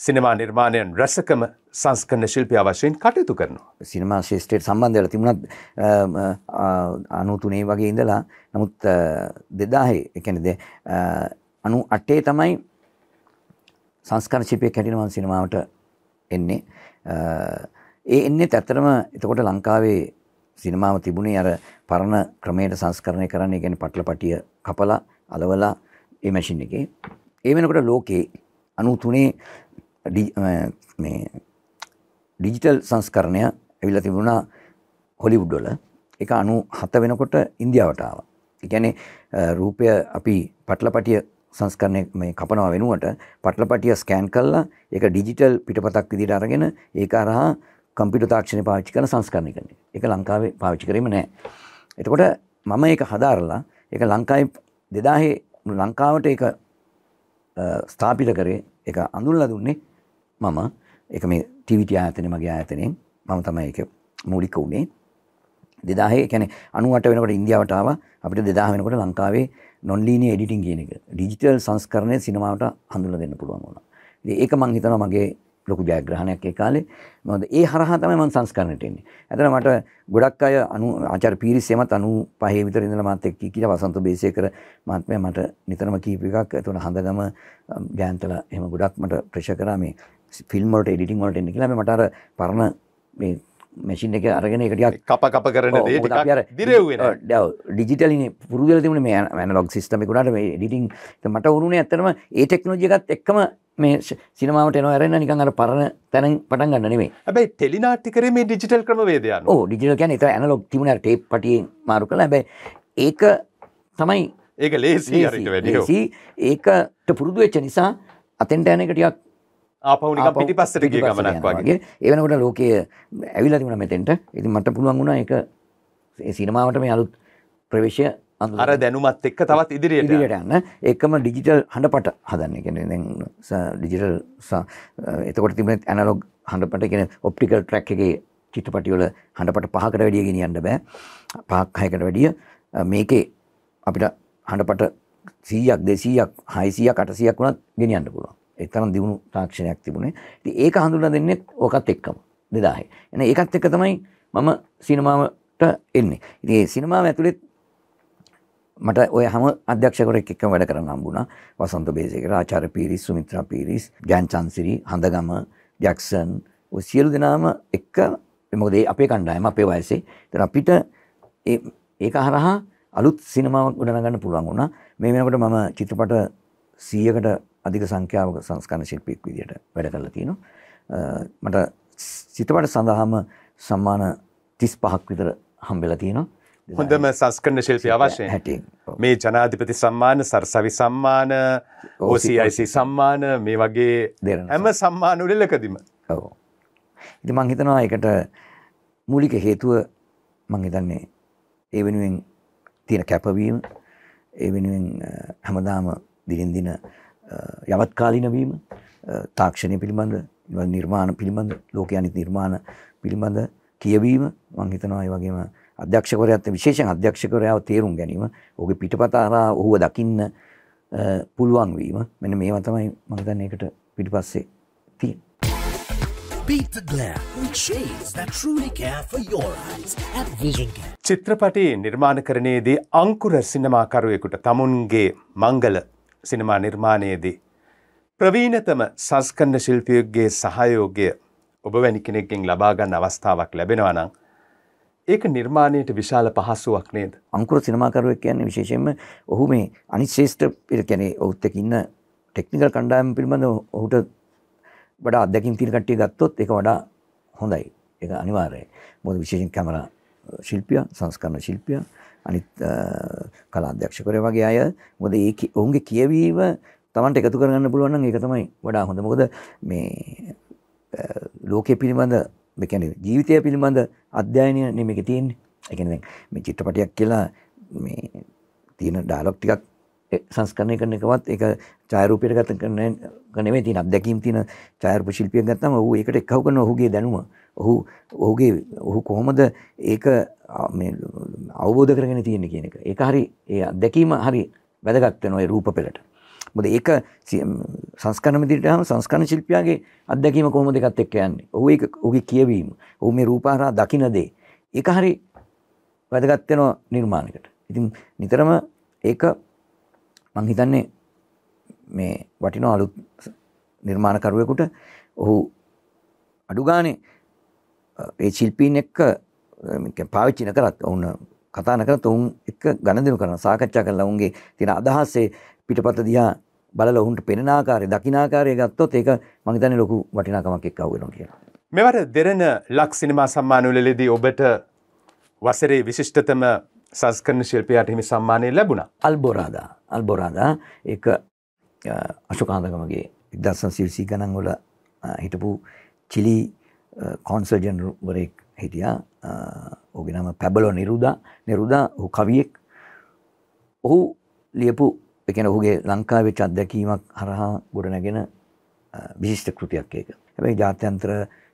[SPEAKER 3] සිනමා නිර්මාණයන් රැසකම සංස්කරණ ශිල්පියා වශයෙන් කටයුතු කරනවා.
[SPEAKER 1] සිනමා ශේෂ්ත්‍රයට සම්බන්ධ වෙලා තිබුණත් අනු තුනේ වගේ ඉඳලා නමුත් දෙදාහේ ඒ කියන්නේ අනු අටේ තමයි සංස්කරණ ශිල්පියෙක් හැටියට මම සිනමාවට එන්නේ. ඒ එන්නේ ඇත්තටම එතකොට ලංකාවේ සිනමාව තිබුණේ අර පරණ ක්‍රමයට සංස්කරණය කරන්න ඒ කියන්නේ පටලපටිය කපලා අලවලා ඒ මැෂින් එකේ. ඒ වෙනකොට ලෝකේ 93 මේ ඩිජිටල් සංස්කරණය ඇවිල්ලා තිබුණා හොලිවුඩ් වල. ඒක 97 වෙනකොට ඉන්දියාවට ආවා. ඒ කියන්නේ රූපය අපි පටලපටිය සංස්කරණය මේ කපනවා වෙනුවට පටලපටිය ස්කෑන් කරලා ඒක ඩිජිටල් පිටපතක් විදිහට අරගෙන ඒක හරහා කම්පියුටර් තාක්ෂණය පාවිච්චි කරන සංස්කරණය කරන එක. ඒක ලංකාවේ පාවිච්චි කිරීම නෑ. එතකොට මම ඒක හදාරලා ඒක ලංකාවේ 2000 ලංකාවට ඒක ස්ථාපිත කරේ ඒක අඳුල්ලා දුන්නේ මම ඒක මේ ටීවිටි ආයතනය මගේ ආයතනයෙන් මම තමයි ඒක මූලික වුණේ දෙදාහේ කැන අනුවට වෙනකට ඉන්දියාවට ආව අපිට දෙදා වෙනකොට ලංකාවේ නොන්ලීනි එඩිටිං කියන එක ඩිජිටල් සංස්කරණය සිනමාවට හඳුල දෙන්න පුළුවන් වුණා. ඒක මං හිතනවා මගේ ලොකු ජයග්‍රහණයක් ඒ කාලේ මොකද ඒ හරහා තමයි මම සංස්කරණයට එන්නේ. ඇතන මට ගොඩක් අය අනු ආචාර්ය පීරිස් එමත් 95 විතර ඉඳලා මාත් එක්ක කියලා වසන්ත බේසේකර මහත්මයා මට නිතරම කීප එකක් එතන හඳගම ජයන්තලා එහෙම ගොඩක් මට ප්‍රෙෂර් කරා මේ ෆිල්ම් වලට එඩිටිං වලට එන්න කියලා මට අර පරණ මේ මැසින් එක අරගෙන එක ටිකක්
[SPEAKER 3] කප කප කරන දේ ටිකක් දිරෙව්වේ නෑ.
[SPEAKER 1] ඩිජිටලින් පුරුදු වෙලා තිබුණේ මේ ඇනලොග් සිස්ටම් එක උනාට මේ එඩිටිං මට උරුනේ ඇත්තටම ඒ ටෙක්නොලොජි එකත් එක්කම මේ සිනමාවට එනවා ඇරෙන්න නිකන් අර පරණ තැනින් පටන් ගන්න නෙමෙයි.
[SPEAKER 3] හැබැයි ටෙලිනාට්‍ය කරේ මේ ඩිජිටල් ක්‍රමවේදය අනුව.
[SPEAKER 1] ඔව් ඩිජිටල් කියන්නේ ඒතර ඇනලොග් තිබුණේ අර ටේප් පටියෙන් මාරු කරලා හැබැයි ඒක තමයි
[SPEAKER 3] ඒක ලේසි.
[SPEAKER 1] ලේසි. ඒකට පුරුදු වෙච්ච නිසා අතෙන්ට යන
[SPEAKER 3] නිකන් පිටිපස්සට ගිය ගමනක් වගේ.
[SPEAKER 1] ඒ වෙනකොට ලෝකයේ ඇවිල්ලා තිබුණා මෙතෙන්ට. ඉතින් මට පුළුවන් වුණා ඒක ඒ සිනමාවට මේ අලුත් ප්‍රවේශය
[SPEAKER 3] අර දැනුමත් එක්ක තවත් ඉදිරියට.
[SPEAKER 1] ඉදිරියට යන්න. ඒකම ඩිජිටල් හඬපට හදන්න. කියන්නේ දැන් ඩිජිටල් එතකොට තිබුණේ ඇනලොග් හඬපට. කියන්නේ ඔප්ටිකල් ට්‍රැක් එකේ චිත්‍රපටි වල හඬපට පහකට වැඩිය ගෙනියන්න බෑ. පහක් හයකට වැඩිය. මේකේ අපිට හඬපට 100ක් 200ක් 600ක් 800ක් වුණත් ගෙනියන්න පුළුවන් ඒ තරම් දියුණු තාක්ෂණයක් තිබුණේ. ඉතින් ඒක හඳුන්ලා දෙන්නේ ඕකත් එක්කම 2000 එන ඒකත් එක්ක තමයි මම සිනමාවට එන්නේ. ඉතින් ඒ සිනමාව ඇතුළේ මට ඔය හම අධ්‍යක්ෂකරෙක් එක්ක වැඩ කරන්න හම්බුණා. වසන්ත බේසේකර ආචාර්ය පීරිස් සුමිත්‍රා පීරිස් ජයන් චන්සිරි හඳගම ජැක්සන් ඔය සියලු දෙනාම එක්ක. මොකද ඒ අපේ කණ්ඩායම අපේ වයසේ. ඒතර අපිට ඒ ඒක හරහා අලුත් සිනමාවක් ගොඩනගන්න පුළුවන් වුණා. මේ වෙනකොට මම චිත්‍රපට 100කට අධික සංඛ්‍යාවක සංස්කරණ ශිල්පියෙක් විදියට වැඩ කරලා තියෙනවා. මට චිත්‍රපට සඳහාම සම්මාන 35ක් විතර හම්බෙලා තියෙනවා.
[SPEAKER 3] හොඳම සංස්කරණ ශිල්පිය වශයෙන්
[SPEAKER 1] හැටියෙන්.
[SPEAKER 3] මේ ජනාධිපති සම්මාන සරසවි සම්මාන OCIC සම්මාන. මේ වගේ හැම සම්මාන. උළෙලකදීම
[SPEAKER 1] ඔව්. ඉතින් මං හිතනවා ඒකට මූලික හේතුව මං හිතන්නේ ඒ වෙනුවෙන් තියෙන කැපවීම ඒ වෙනුවෙන් හැමදාම දිනෙන් දින යවත්කාලීන වීම අ, තාක්ෂණය පිළිබඳ නිර්මාණ පිළිබඳ ලෝක අනිත් නිර්මාණ පිළිබඳ කියවීම මං හිතනවා ඒ වගේම අධ්‍යක්ෂකවරයාත් විශේෂයෙන් අධ්‍යක්ෂකවරයාව තේරුම් ගැනීම ඔහුගේ පිටපත හරහා ඔහුව දකින්න පුළුවන් වීම මෙන්න මේවා තමයි මම හිතන්නේ ඒකට පිටිපස්සේ තියෙන්නේ
[SPEAKER 2] Beat the glare with shades that truly care for your eyes at Vision Care.
[SPEAKER 3] චිත්‍රපටි නිර්මාණකරණයේදී අංකුර සිනමාකරුවෙකුට තමුන්ගේ මංගල සිනමා නිර්මාණයේදී ප්‍රවීණතම සංස්කරණ ශිල්පියෙක්ගේ සහයෝගය ඔබ වැනි කෙනෙක්ගෙන් ලබා ගන්න අවස්ථාවක් ලැබෙනවා නම් ඒක නිර්මාණයට විශාල පහසුවක් නේද?
[SPEAKER 1] අංකුර සිනමාකරුවෙක් කියන්නේ විශේෂයෙන්ම ඔහු මේ අනිත් ශ්‍රේෂ්ඨ ඒ කියන්නේ ඔහුත් එක්ක ඉන්න ටෙක්නිකල් කණ්ඩායම පිළිබඳව ඔහුට වඩා අත්දැකීම් තියෙන කට්ටිය ගත්තොත් ඒක වඩා හොඳයි. එක අනිවාර්යයි. මොකද විශේෂයෙන් කැමරා ශිල්පියා, සංස්කරණ ශිල්පියා, අනිත් කලා අධ්‍යක්ෂකවරයා වගේ අය මොකද ඒ ඔවුන්ගේ කියවීම Tamanට එකතු කරගන්න පුළුවන් නම් ඒක තමයි වඩා හොඳ. මොකද මේ ලෝකයේ පිළිබඳ මේ කියන්නේ ජීවිතය පිළිබඳ අධ්‍යයනය නෙමෙයි තියෙන්නේ. ඒ කියන්නේ මේ චිත්‍රපටයක් කියලා මේ තියෙන ඩයලොග් ටිකක් සංස්කරණය කරන එකවත් ඒක ඡායාරූපයට ගත කරන නෙමෙයි තියෙන අත්දැකීම් තියෙන ඡායාරූප ශිල්පියෙක් ගත්තම ඔහු ඒකට එක්කව කරන ඔහුගේ දැනුම ඔහු ඔහුගේ ඔහු කොහොමද ඒක මේ අවබෝධ කරගෙන තියෙන්නේ කියන එක. ඒක හරි ඒ අත්දැකීම හරි වැදගත් වෙනවා ඒ රූප පෙළට. මොකද ඒක සංස්කරණ මිදිරටම සංස්කරණ ශිල්පියාගේ අත්දැකීම කොහොමද එකත් එක්ක යන්නේ. ඔහු ඒක ඔහුගේ කියවීම, ඔහු මේ රූපහරහා දකින දේ. ඒක හරි වැදගත් වෙනවා නිර්මාණයකට. ඉතින් නිතරම ඒක මං හිතන්නේ මේ වටිනවා අලුත් නිර්මාණකරුවෙකුට ඔහු අඩු ගානේ ඒ ශිල්පීන් එක්ක පාවිච්චි නොකරත් ඔවුන් කතා නොකරත් ඔවුන් එක්ක ගනුදෙනු කරන සාකච්ඡා කරලා ඔවුන්ගේ තියෙන අදහසේ පිටපත දිහා බලලා ඔවුන්ට පෙනෙන ආකාරය දකින ආකාරය ගත්තොත් ඒක මං හිතන්නේ ලොකු වටිනාකමක් එක්ක අහු වෙනවා කියලා.
[SPEAKER 3] මෙවර දෙරණ ලක් සිනමා සම්මානවලදී ඔබට වසරේ විශිෂ්ටතම සංස්කරණ ශිල්පියාට හිමි සම්මානය ලැබුණා.
[SPEAKER 1] අල්බොරාදා අල්බොරාදා ඒක අශෝකාන්දගමගේ එක්දස්සන් සිල්සී ගණන් වල හිටපු චිලි කොන්සල් ජනරුවරෙක් හිටියා. ඔහුගේ නම පැබලෝ නිරුදා. නිරුදා ඔහු කවියෙක්. ඔහු ලියපු එකන ඔහුගේ ලංකාවෙච් අත්දැකීමක් හරහා ගොඩනැගෙන විශිෂ්ට කෘතියක් ඒක. හැබැයි ජාත්‍යන්ත්‍ර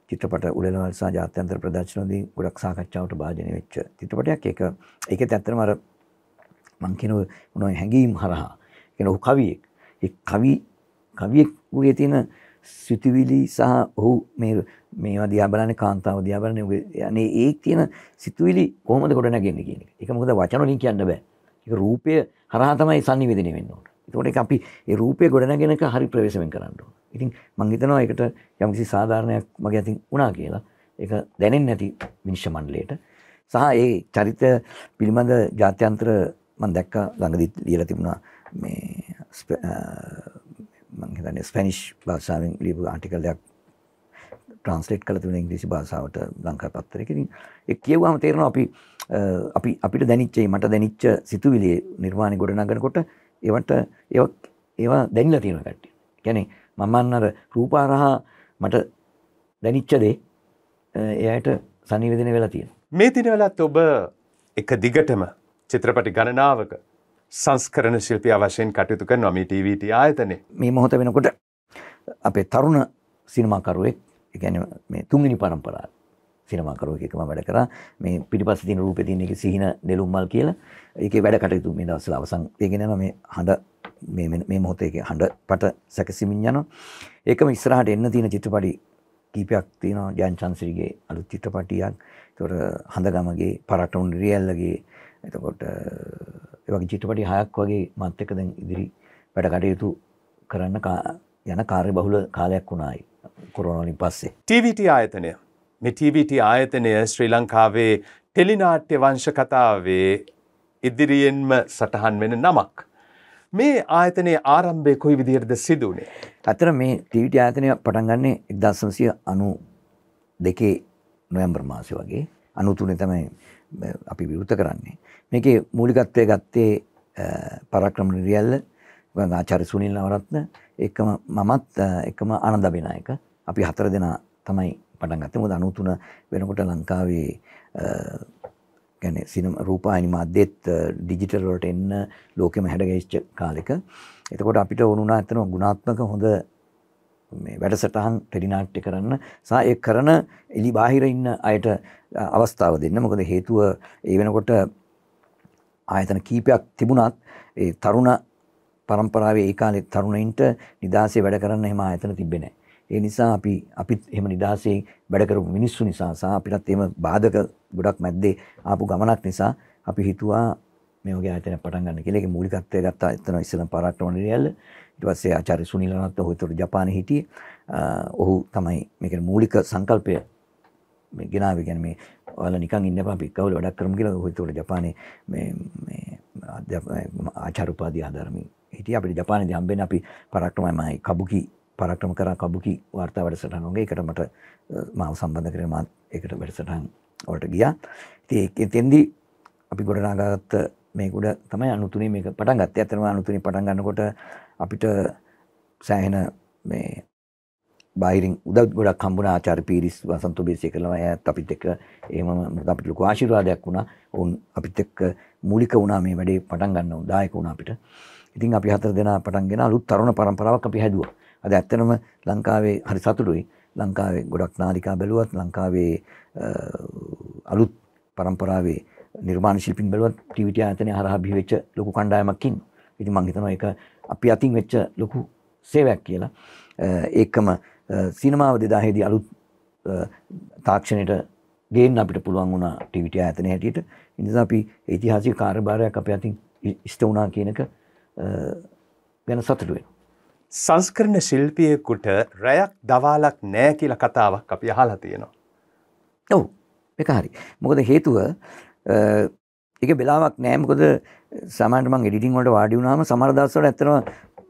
[SPEAKER 1] චිත්‍රපට උළෙලවල් සහ ජාත්‍යන්තර ප්‍රදර්ශනදී ගොඩක් සාකච්ඡාවට භාජනය වෙච්ච චිත්‍රපටයක් ඒක. ඒකෙත් ඇත්තටම අර මං කියන මොනවා හැඟීම් හරහා. කියන ඔහු කවියෙක්. ඒ කවි කවියෙකුගේ තියෙන සිතුවිලි සහ ඔහු මේ මේවා දිහා බලන්නේ කාන්තාව දිහා බලන්නේ යන්නේ ඒ තියෙන සිතුවිලි කොහොමද ගොඩනගන්නේ කියන එක. ඒක මොකද වචන වලින් කියන්න බෑ. ඒක රූපය හරහා තමයි sannivedana වෙන්න ඕන. ඒකට ඒක අපි ඒ රූපය ගොඩනගෙන එක හරි ප්‍රවේශමෙන් කරන්න ඕන. ඉතින් මං හිතනවා ඒකට යම්කිසි සාධාරණයක් මගේ අතින් වුණා කියලා. ඒක දැනෙන්නේ නැති විනිශ්චය මණ්ඩලයට. සහ ඒ චරිත පිළිබඳ ජාත්‍යන්තර මම දැක්ක ළඟදි ලියලා තිබුණා මේ මම හිතන්නේ ස්පැනිෂ් භාෂාවෙන් ලියපු ආටිකල් එකක් ට්‍රාන්ස්ලේට් කරලා තිබුණා ඉංග්‍රීසි භාෂාවට ලංකා පත්තරයක. ඉතින් ඒක කියවුවාම තේරෙනවා අපි අපි අපිට දැනිච්ච මට දැනිච්ච සිතුවිලි නිර්මාණය ගොඩනගනකොට ඒවට ඒවා දැනිලා තියෙනවා කට්ටිය. කියන්නේ මම අර රූපාරහා මට දැනිච්ච දේ එයාට sannivedana වෙලා තියෙනවා.
[SPEAKER 3] මේ දිනවලත් ඔබ එක දිගටම චිත්‍රපටි ගණනාවක සංස්කරණ ශිල්පියා වශයෙන් කටයුතු කරනවා මේ TVT ආයතනයේ.
[SPEAKER 1] මේ මොහොත වෙනකොට අපේ තරුණ සිනමාකරුවෙක් ඒ කියන්නේ මේ තුන්වෙනි පරම්පරාව සිනමාකරුවෙක් එකම වැඩ කරා. මේ පිටිපස්සේ තියෙන රූපේ තියෙන එක සිහින නෙළුම් මල් කියලා. ඒකේ වැඩ කටයුතු මේ දවස්වල අවසන් වෙගෙන යනවා. මේ හඬ මේ මේ මොහොතේ හඬ පට සැකසීමින් යනවා. ඒකම ඉස්සරහට එන්න තියෙන චිත්‍රපටි කීපයක් තියෙනවා. ජයන් චන්සිරිගේ අලුත් චිත්‍රපටියක්. ඒතකොට හඳගමගේ පරටුන් රියල්ලගේ එතකොට ඒ වගේ චිත්‍රපටි හයක් වගේ මාත් එක්ක දැන් ඉදිරි වැඩ කටයුතු කරන්න යන කාර්ය බහුල කාලයක් වුණායි කොරෝනා වලින් පස්සේ
[SPEAKER 3] TVT ආයතනය මේ TVT ආයතනය ශ්‍රී ලංකාවේ ටෙලිනාට්‍ය වංශ කතාවේ ඉදිරියෙන්ම සටහන් වෙන නමක්. මේ ආයතනයේ ආරම්භය කොයි විදිහටද සිදු වුණේ?
[SPEAKER 1] අතර මේ ටීවී ආයතනය පටන් ගන්නේ 1992 නොවැම්බර් මාසේ වගේ 93 තමයි අපි විවෘත කරන්නේ. මේකේ මූලිකත්වය ගත්තේ පරාක්‍රම නිරියල්ල ආචාර්ය සුනිල් නවරත්න එකම මමත් එකම ආනන්ද අබේනායක අපි හතර දෙනා තමයි පටන් ගත්තේ. මොකද 93 වෙනකොට ලංකාවේ ගැන සිනම රූපායනි මාධ්‍යෙත් ඩිජිටල් වලට එන්න ලෝකෙම හැඩගැහිච්ච කාලෙක. එතකොට අපිට ඕනුණා ඇත්තම ගුණාත්මක හොඳ මේ වැඩසටහන් ටෙලිනාට්‍ය කරන්න සහ ඒ කරන එලි බාහිර ඉන්න අයට අවස්ථාව දෙන්න. මොකද හේතුව ඒ වෙනකොට ආයතන කීපයක් තිබුණත් ඒ තරුණ පරම්පරාවේ ඒ කාලේ තරුණයින්ට නිදාසේ වැඩ කරන්න එහෙම ආයතන තිබෙන්නේ නැහැ. ඒ නිසා අපි අපිත් එහෙම නිදහසේ වැඩ කරපු මිනිස්සු නිසා සහ අපිටත් එහෙම බාධක ගොඩක් මැද්දේ ආපු ගමනක් නිසා අපි හිතුවා මේ වගේ ආයතනයක් පටන් ගන්න කියලා. ඒකේ මූලිකත්වය ගත්තා එතන ඉස්සෙල්ලා පරාක්‍රම නිරියල්ල. ඊට පස්සේ ආචාර්ය සුනිල් රත්න ඔහු උතුරු ජපානයේ හිටියේ. ඔහු තමයි මේකේ මූලික සංකල්පය මේ ගෙනාවේ කියන්නේ මේ ඔයාලා නිකන් ඉන්න එපා අපි කවුල වැඩක් කරමු කියලා ඔහු උතුරු ජපානයේ මේ මේ ආචාර්ය උපාධිය ආධාරමින් හිටියේ. අපිට ජපානයේදී හම්බෙන්නේ අපි පරාක්‍රමයි කබුකි පරක්ටම කර කබුකි වාර්තා වැඩසටහන් වගේ එකට මට මාව සම්බන්ධ කරන මාත් එකට වැඩසටහන් වලට ගියා. ඉතින් එතෙන්දී අපි ගොඩනගාගත්ත මේකුඩ තමයි අනුතුනේ මේක පටන් ගත්තේ. ඇත්තටම අනුතුනේ පටන් ගන්නකොට අපිට සෑහෙන මේ බාහිරින් උදව් ගොඩක් හම්බුණා ආචාර්ය පීරිස් වසන්ත බේසිය කරනවා එයාත් අපිත් එක්ක එහෙමම මොකද අපිට ලොකු ආශිර්වාදයක් වුණා. ඔවුන් අපිත් එක්ක මූලික වුණා මේ වැඩේ පටන් ගන්න දායක වුණා අපිට. ඉතින් අපි හතර දෙනා පටන්ගෙන අලුත් තරුණ පරම්පරාවක් අපි හැදුවා. අද ඇත්තටම ලංකාවේ හරි සතුටුයි. ලංකාවේ ගොඩක් නාලිකා බැලුවත් ලංකාවේ අලුත් පරම්පරාවේ නිර්මාණ ශිල්පින් බැලුවත් ටීවී ආයතනය හරහා බිහි වෙච්ච ලොකු කණ්ඩායමක් ඉන්නවා. ඉතින් මම හිතනවා ඒක අපි අතින් වෙච්ච ලොකු සේවයක් කියලා. ඒකම සිනමාව දෙදාහේදී අලුත් තාක්ෂණයට ගේන්න අපිට පුළුවන් වුණා ටීවිට ඇතන හැටියට ඉනිසා අපි ඓතිහාසික කාර්යභාරයක් අප අතින් ඉෂ්ට වුණා කියනක ගැන සතුටුවෙන්.
[SPEAKER 3] සංස්කරණ ශිල්පියකුට රැයක් දවාලක් නෑ කියල කතාවක් අපි අහලා තියෙනවා.
[SPEAKER 1] ඔවු එක හරි. මොකද හේතුව එක වෙලාවක් නෑමකොද සමන්ටම ගෙඩිටින් වලට වාඩි වුණාම සමරදස්සවට ඇත්තනවා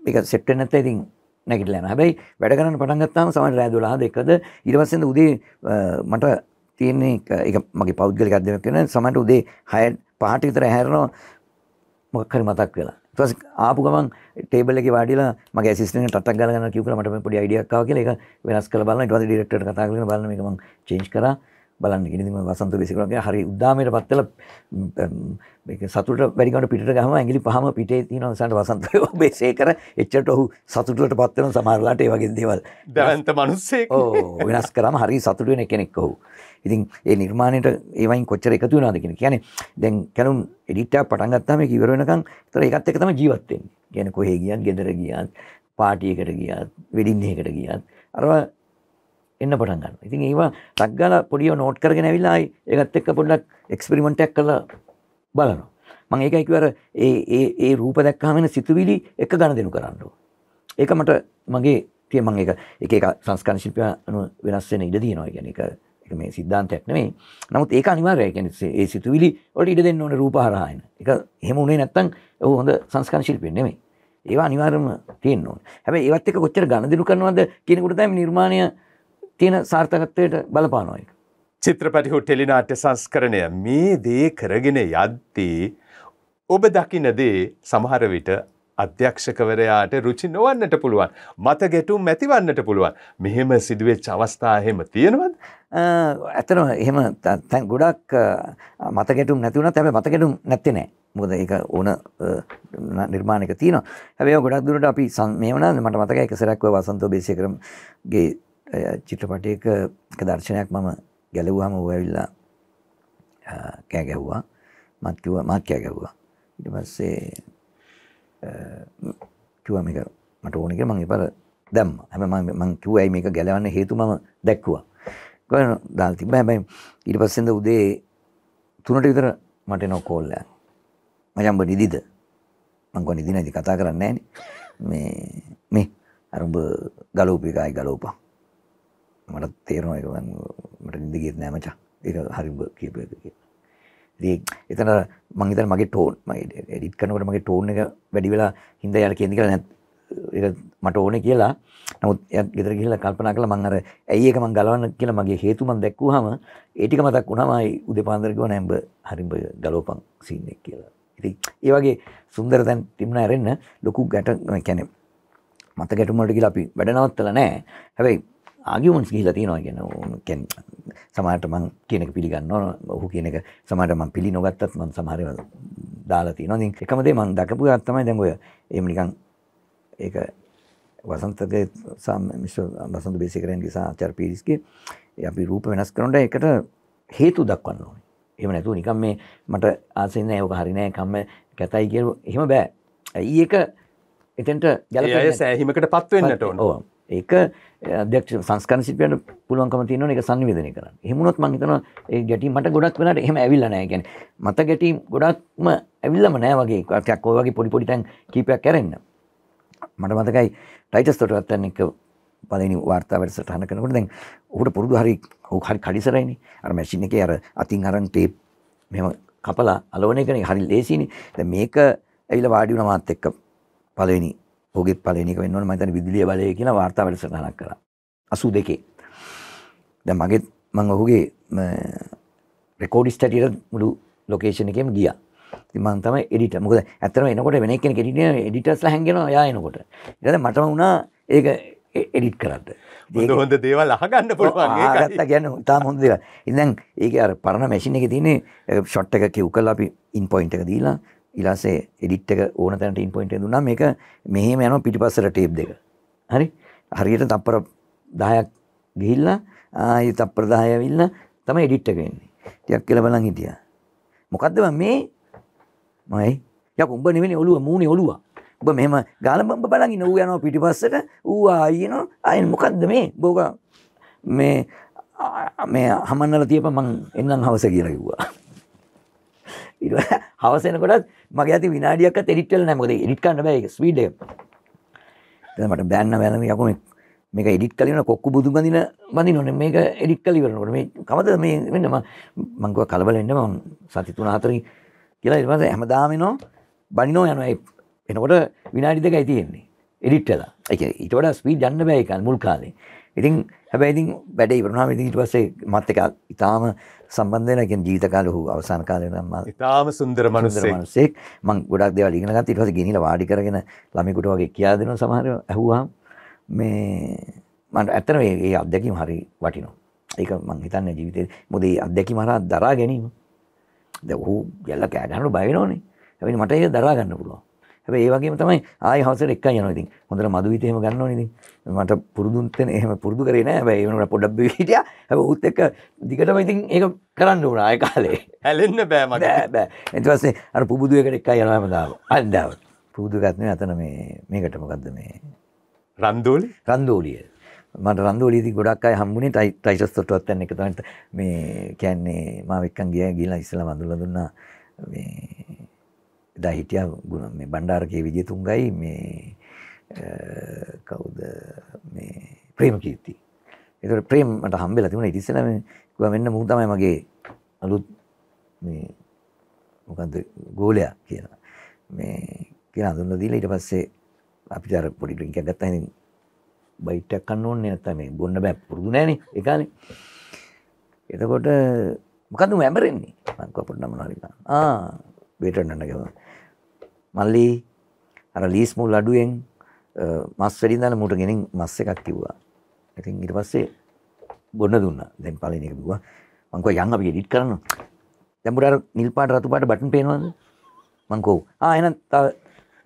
[SPEAKER 1] එක සෙට්ට නැත ඉතින් නැගිටලන හැබැයි වැඩ කරන්න පටන්ගත්තාම සමට රෑදුලා දෙකද ඉරවස්සෙන්ද උදේ මට තියන්නේ එක මගේ පෞද්ගලික අධ්‍යම කෙන සමට උදේ හය පහට විතර හැරනවා මොක්කරි මතක් වෙලා. ස් ආපු ගමන් ටේබල එක වාඩිලා මගේ සිස්ටන ටක් ගලන කිවල මට පොඩි අයිඩියක්කාව කියල එක වෙනස් කල බලන්න ට ඩිරෙක්ට කතා කල බලන එකම චේච් කර. බලන්න ඉනිම වසන්ත බෙසිකරගේ හරි උද්දාමයට පත්තල සතුට වැඩිකට පිට ගහම ඇගලි පහම පිටේ තින සට වසන්තය බේසේ කර එච්චට ඔහු සතුටට පත්වන සමරලාට වගේ දේවල්.
[SPEAKER 3] දැවන්ත මනුස්සේ
[SPEAKER 1] ඕ වෙනස් කරම හරි සතුටුවෙන කෙනෙක් ඔහු. ඉතින් ඒ නිර්මාණයට ඒවයින් කොච්චර එකතු වනාද කියෙන කියන දැන් කැනුම් එඩිට පටන්ගත්තම කිවරෙනකම් තර එකත් එක තම ජීවත්තෙන් ගැන කොහේ ගියන් ගෙදර ගියත් පාටියකට ගියත් වෙඩින්නේකට ගියත්. අරවා එන්න පටන් ගන්න. ඉතින් ඒවා ටක් ගාලා පොඩිව නෝට් කරගෙන ඇවිල්ලා ආයි ඒකත් එක්ක පොඩ්ඩක් එක්ස්පෙරිමන්ට් එකක් කරලා බලනවා. මම ඒකයි කිව්වර ඒ ඒ ඒ රූප දැක්කම එන සිතුවිලි එක ගණදෙනු කරන්න ඕන. ඒක මට මගේ තිය මම ඒක එක එක සංස්කරණ ශිල්පය අනුව වෙනස් වෙන ඉඩ තියෙනවා. කියන්නේ ඒක ඒක මේ සිද්ධාන්තයක් නෙමෙයි. නමුත් ඒක අනිවාර්යයි. කියන්නේ ඒ සිතුවිලි වලට ඉඩ දෙන්න ඕනේ රූප හරහා එන. ඒක එහෙම උනේ නැත්තම් ඔව් හොඳ සංස්කරණ ශිල්පියෙ නෙමෙයි. ඒවා අනිවාර්යයෙන්ම තියෙන්න ඕනේ. හැබැයි ඒවත් එක්ක කොච්චර ගණදෙනු කරනවද කියනකොට තමයි නිර්මාණය තියෙන සාර්ථකත්වයට බලපානවා එක.
[SPEAKER 3] චිත්‍රපටිහු ටෙලිනාට්‍ය සංස්කරණය මේ දේ කරගෙන යද්දී ඔබ දකිනදේ සමහර විට අධ්‍යක්ෂකවරයාට රුචි නොවන්නට පුළුවන් මත ගැටුම් ඇතිවන්නට පුළුවන්. මෙහෙම සිදුවෙච්ච අවස්ථා එහෙම තියෙනවද?
[SPEAKER 1] ඇතන එහෙම තැන් ගොඩක් මත ගැටුම් නැතිවුණ තැම මත ගැටුම් නැත්තේ නෑ. මොකද ඒක ඕන නිර්මාණක තියන හැබේ ගොඩක් දුරට අපි මේ වන මට මතක එක සරක්ව වසන්තෝ බේසිකරම්ගේ චිත්‍රපටයක එක දර්ශනයක් මම ගැලව්වාම ඇවිල්ලා කෑ ගැව්වා මත්කිව මාත් කෑ ගැව්වා ඉට පස්සේ කිව මේක මට ඕනක මං එපර දැම් හැම මං කිව්වයි මේක ගැලවන්න හේතු මම දැක්වා ගොන දල් තිබ හැබැයි ඉට පස්සෙන්ද උදේ තුනට විතර මට නො කෝල්ල මජම්බ නිදිද? මංකො නිදි නැති කතා කරන්න මේ මේ අරුඹ ගලෝපිකයි ගලෝපා. මට තේරනවා එක මට නිදගේත් නෑමචා ඒක හරිබ කියප එක කිය එතන මංහිතන මගේ ටෝන් මගේ එඩිත් කනකට මගේ ටෝන් එක වැඩි වෙලා හිද යට කෙදි කර නැත් මට ඕන කියලා නමුත් ගෙදර ගිහිල්ලා කල්පනා කළා මං අර ඇයි ඒක මං ගලවන්න කියලා මගේ හේතු මං දැක්කුවාම ඒ ටික මතක් වුණාමයි උදේ පාන්දර ගිහුවා නෑ උඹ හරිම ගලවපන් සීන් එක කියලා. ඉතින් ඒ වගේ සුන්දර තැන් තිබුණා ඇරෙන්න ලොකු ගැට කියන්නේ මත ගැටුම් වලට ගිහලා අපි වැඩ නවත්තලා නෑ. හැබැයි ආගියමන්ස් ගිහිලා තියෙනවා කියන සමහරට මං කියන එක පිළිගන්න ඔහු කියන එක සමහරට මං පිළි නොගත්තත් මං සමහර ඒවා දාලා තියෙනවා. ඉතින් එකම දේ මං දකපු එකක් තමයි දැන් ඔය එහෙම නිකන් ඒක වසන්තගේ මිස්ටර් වසන්ත බේසිකරන්ගේ සහ ආචාර්ය පීරිස්ගේ අපි රූප වෙනස් කරනකොට ඒකට හේතු දක්වන්න ඕනේ. එහෙම නැතුව නිකන් මේ මට ආසෙන්නේ නැහැ ඔක හරි නෑ කම්ම කැතයි කියලා එහෙම බෑ. ඒක එතෙන්ට
[SPEAKER 3] ගැලපෙන්නේ සෑහීමකට පත් වෙන්නට ඕන.
[SPEAKER 1] ඔව්. ඒක අධ්‍යක්ෂ සංස්කරණ ශිල්පියන්ට පුළුවන්කම තියෙනවා ඒක සංනිවේදනය කරන්න. එහෙම වුණොත් මම හිතනවා ඒ ගැටීම් මට ගොඩක් වෙනාට එහෙම ඇවිල්ලා නැහැ. කියන්නේ මත ගැටීම් ගොඩක්ම ඇවිල්ලාම නැහැ වගේ. ටිකක් ඔය වගේ පොඩි පොඩි තැන් කීපයක් ඇරෙන්න. මට මතකයි ටයිටස් තොටවත්තන් එක පළවෙනි වාර්තා වැඩසටහන කරනකොට දැන් ඔහුට පුරුදු හරි ඔහු හරි කඩිසරයිනේ. අර මැෂින් එකේ අර අතින් අරන් ටේප් මෙහෙම කපලා අලවන එකනේ හරි ලේසිනේ. දැන් මේක ඇවිල්ලා වාඩි වුණා මාත් එක්ක පළවෙනි පළවෙනි එක වෙන්න හිතන්නේ විදුලිය බලය කියලා වාර්තා වැඩසටහනක් කරා. 82 දැන් මගෙත් මම ඔහුගේ රෙකෝඩිස්ට් හැටියට මුළු ලොකේෂන් එකේම ගියා. ඉතින් මම තමයි එඩිටර් මොකද ඇත්තටම එනකොට වෙන කෙනෙක් එඩිටර් එඩිටර්ස්ලා හැංගෙනවා යා එනකොට. පස්සේ මටම වුණා ඒක එඩිට් කරන්න.
[SPEAKER 3] හොඳ දේවල් අහගන්න පුළුවන්
[SPEAKER 1] කියන්න තාම හොඳ දෙයක්. ඉතින් ඒක අර පරණ මැෂින් එකේ තියෙන්නේ ෂොට් එක කිව් කරලා අපි ඉන් පොයින්ට් එක දීලා ඊළාසේ එඩිට් එක ඕන තැනට ඉන් පොයින්ට් එක දුන්නා මේක මෙහෙම යනවා පිටිපස්සට ටේප් දෙක. හරි? හරියට තප්පර 10ක් ගිහිල්ලා ආයෙ තප්පර 10 ඇවිල්ලා තමයි එඩිට් එක එන්නේ. ටිකක් කියලා බලන් හිටියා. මොකද්ද මම මේ මයි යක් උඹ නෙවෙයි ඔළුව මූණේ ඔළුව. උඹ මෙහෙම ගාලා බම්බ බලන් ඉන්න ඌ යනවා පිටිපස්සට ඌ ආයෙනවා ආයෙ මොකද්ද මේ? බෝග මේ ආ, මේ හමන්නල තියපන් මං එන්නම් හවස කියලා කිව්වා. ඊට පස්සේ හවස එනකොටත් මගේ අතින් විනාඩියක්වත් එඩිට් වෙලා නැහැ. මොකද එඩිට් කරන්න බෑ ඒක ස්පීඩ් එක. දැන් මට බෑන්න බෑන්න යකෝ මේ මේක එඩිට් කරලා ඉවර කොක්කු බුදු බඳින බඳිනෝනේ මේක එඩිට් කරලා ඉවරනකොට මේ කවද මේ වෙන්න? මම මං කිව්වා කලබල වෙන්න මම සති 3 4 කියලා ඊට පස්සේ හැමදාම එනවා. බනිනෝ යනවා. ඒ එනකොට විනාඩි දෙකයි තියෙන්නේ. එඩිට් වෙලා. ඒ කියන්නේ ඊට වඩා ස්පීඩ් යන්න බෑ ඒක මුල් කාලේ. ඉතින් හැබැයි ඉතින් වැඩේ ඉවරනාම ඉතින් ඊට පස්සේ මත් එක ඉතාලම සම්බන්ධ වෙලා කියන්නේ ජීවිත කාලේ හු අවසාන කාලේ නම් මම
[SPEAKER 3] ඉතාම සුන්දර මනුස්සෙක්.
[SPEAKER 1] මනුස්සෙක්. මං ගොඩක් දේවල් ඉගෙන ගත්තා. ඊට පස්සේ ගෙනිලා වාඩි කරගෙන ළමයෙකුට වගේ කියා දෙනවා සමහරව. ඇහුවාම මේ මට ඇත්තටම මේ අත්දැකීම හරි වටිනවා. ඒක මං හිතන්නේ ජීවිතේ. මොකද මේ අත්දැකීම හරහා දරා ගැනීම. දැන් ඔහු ගැල්ල කෑ ගන්නකොට බය වෙනවනේ. හැබැයි මට ඒක දරා ගන්න පුළුවන් හැබැයි ඒ වගේම තමයි ආයෙ හවසට එකයි යනවා ඉතින්. හොඳට මදු විත එහෙම ගන්න ඕනේ ඉතින්. මට පුරුදුන් තෙන එහෙම පුරුදු කරේ නෑ. හැබැයි ඒ වෙනකොට පොඩ්ඩක් බිවි හිටියා. හැබැයි උත් එක්ක දිගටම ඉතින් ඒක කරන්න උනා ඒ කාලේ.
[SPEAKER 3] හැලෙන්න බෑ මට.
[SPEAKER 1] බෑ බෑ. ඊට පස්සේ අර පුබුදු එකට එකයි යනවා හැමදාම. අන්දාව. පුබුදු එකත් නෙවෙයි අතන මේ මේකට මොකද්ද මේ?
[SPEAKER 3] රන්දෝලි?
[SPEAKER 1] රන්දෝලිය. මට රන්දෝලියදී ගොඩක් අය හම්බුනේ ටයි ටයිටස් තොටුවත් යන එක තමයි මේ කියන්නේ මාව එක්කන් ගියා ගිහලා ඉස්සලා වඳුලා දුන්නා. මේ එදා හිටියා ගුණ. මේ බණ්ඩාරකේ විජේතුංගයි මේ අ, කවුද? මේ ප්‍රේමකීර්ති ඒතකොට ප්‍රේම මට හම්බෙලා තිබුණා. ඊට ඉස්සෙල්ලා මේ කිව්වා මෙන්න මූ තමයි මගේ අලුත් මේ මොකද්ද ගෝලයා කියලා. මේ කියලා හඳුන්වලා දීලා ඊට පස්සේ අපිට අර පොඩි ඩ්‍රින්ක් එකක් ගත්තා. ඉතින් බයිට් එකක් කන්න ඕනේ නැත්නම් මේ බොන්න බෑ. පුරුදු නෑනේ ඒ කාලේ. එතකොට මොකද්ද? උඹ ඇඹරෙන්නේ. මං කිව්වා පොඩ්ඩක් මොනවා හරි ගන්න ආ වේටර් නන්න ගම මල්ලි අර ලීස් මුල් අඩුවෙන් අ, මස් වැඩි දාලා මූට ගෙනින් මස් එකක් කිව්වා. ඉතින් ඊට පස්සේ බොන්න දුන්නා. දැන් පළවෙනි එක කිව්වා. මං කිව්වා යන් අපි එඩිට් කරන්න? දැන් බුඩ අර නිල් පාට රතු පාට බටන් පේනවද? මං කෝ ආ එහෙනම් තව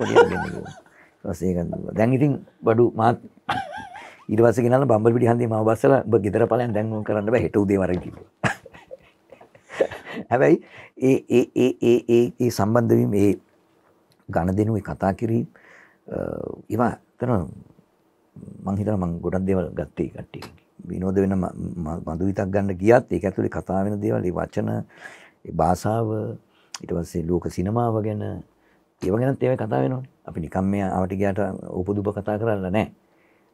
[SPEAKER 1] පොඩි එකක් දෙන්න කිව්වා. ඊට පස්සේ ඒක දුන්නා. දැන් ඉතින් බඩු මාත් ඊට පස්සේ ගෙනල්ලා බම්බල් පිටි හන්දියේ මාව බස්සලා ඔබ ගෙදර ඵලයන් දැන් ඕක කරන්න බෑ හෙට උදේ වරයි කිව්වා. හැබැයි ඒ ඒ ඒ ඒ ඒ ඒ සම්බන්ධ වීම ඒ ගණදෙනුවේ කතා කිරීම අ, ඒවා තන මං හිතනවා මං ගොඩක් දේවල් ගත්තේ කට්ටිය. විනෝද වෙන ම- ම- මදු විතක් ගන්න ගියත් ඒක ඇතුලේ කතා වෙන දේවල් ඒ වචන ඒ භාෂාව ඊට පස්සේ ලෝක සිනමාව ගැන ඒව ගැනත් ඒවා කතා වෙනවනේ. අපි නිකම් මේ ආවට ගියාට උපදුබ කතා කරලා නැහැ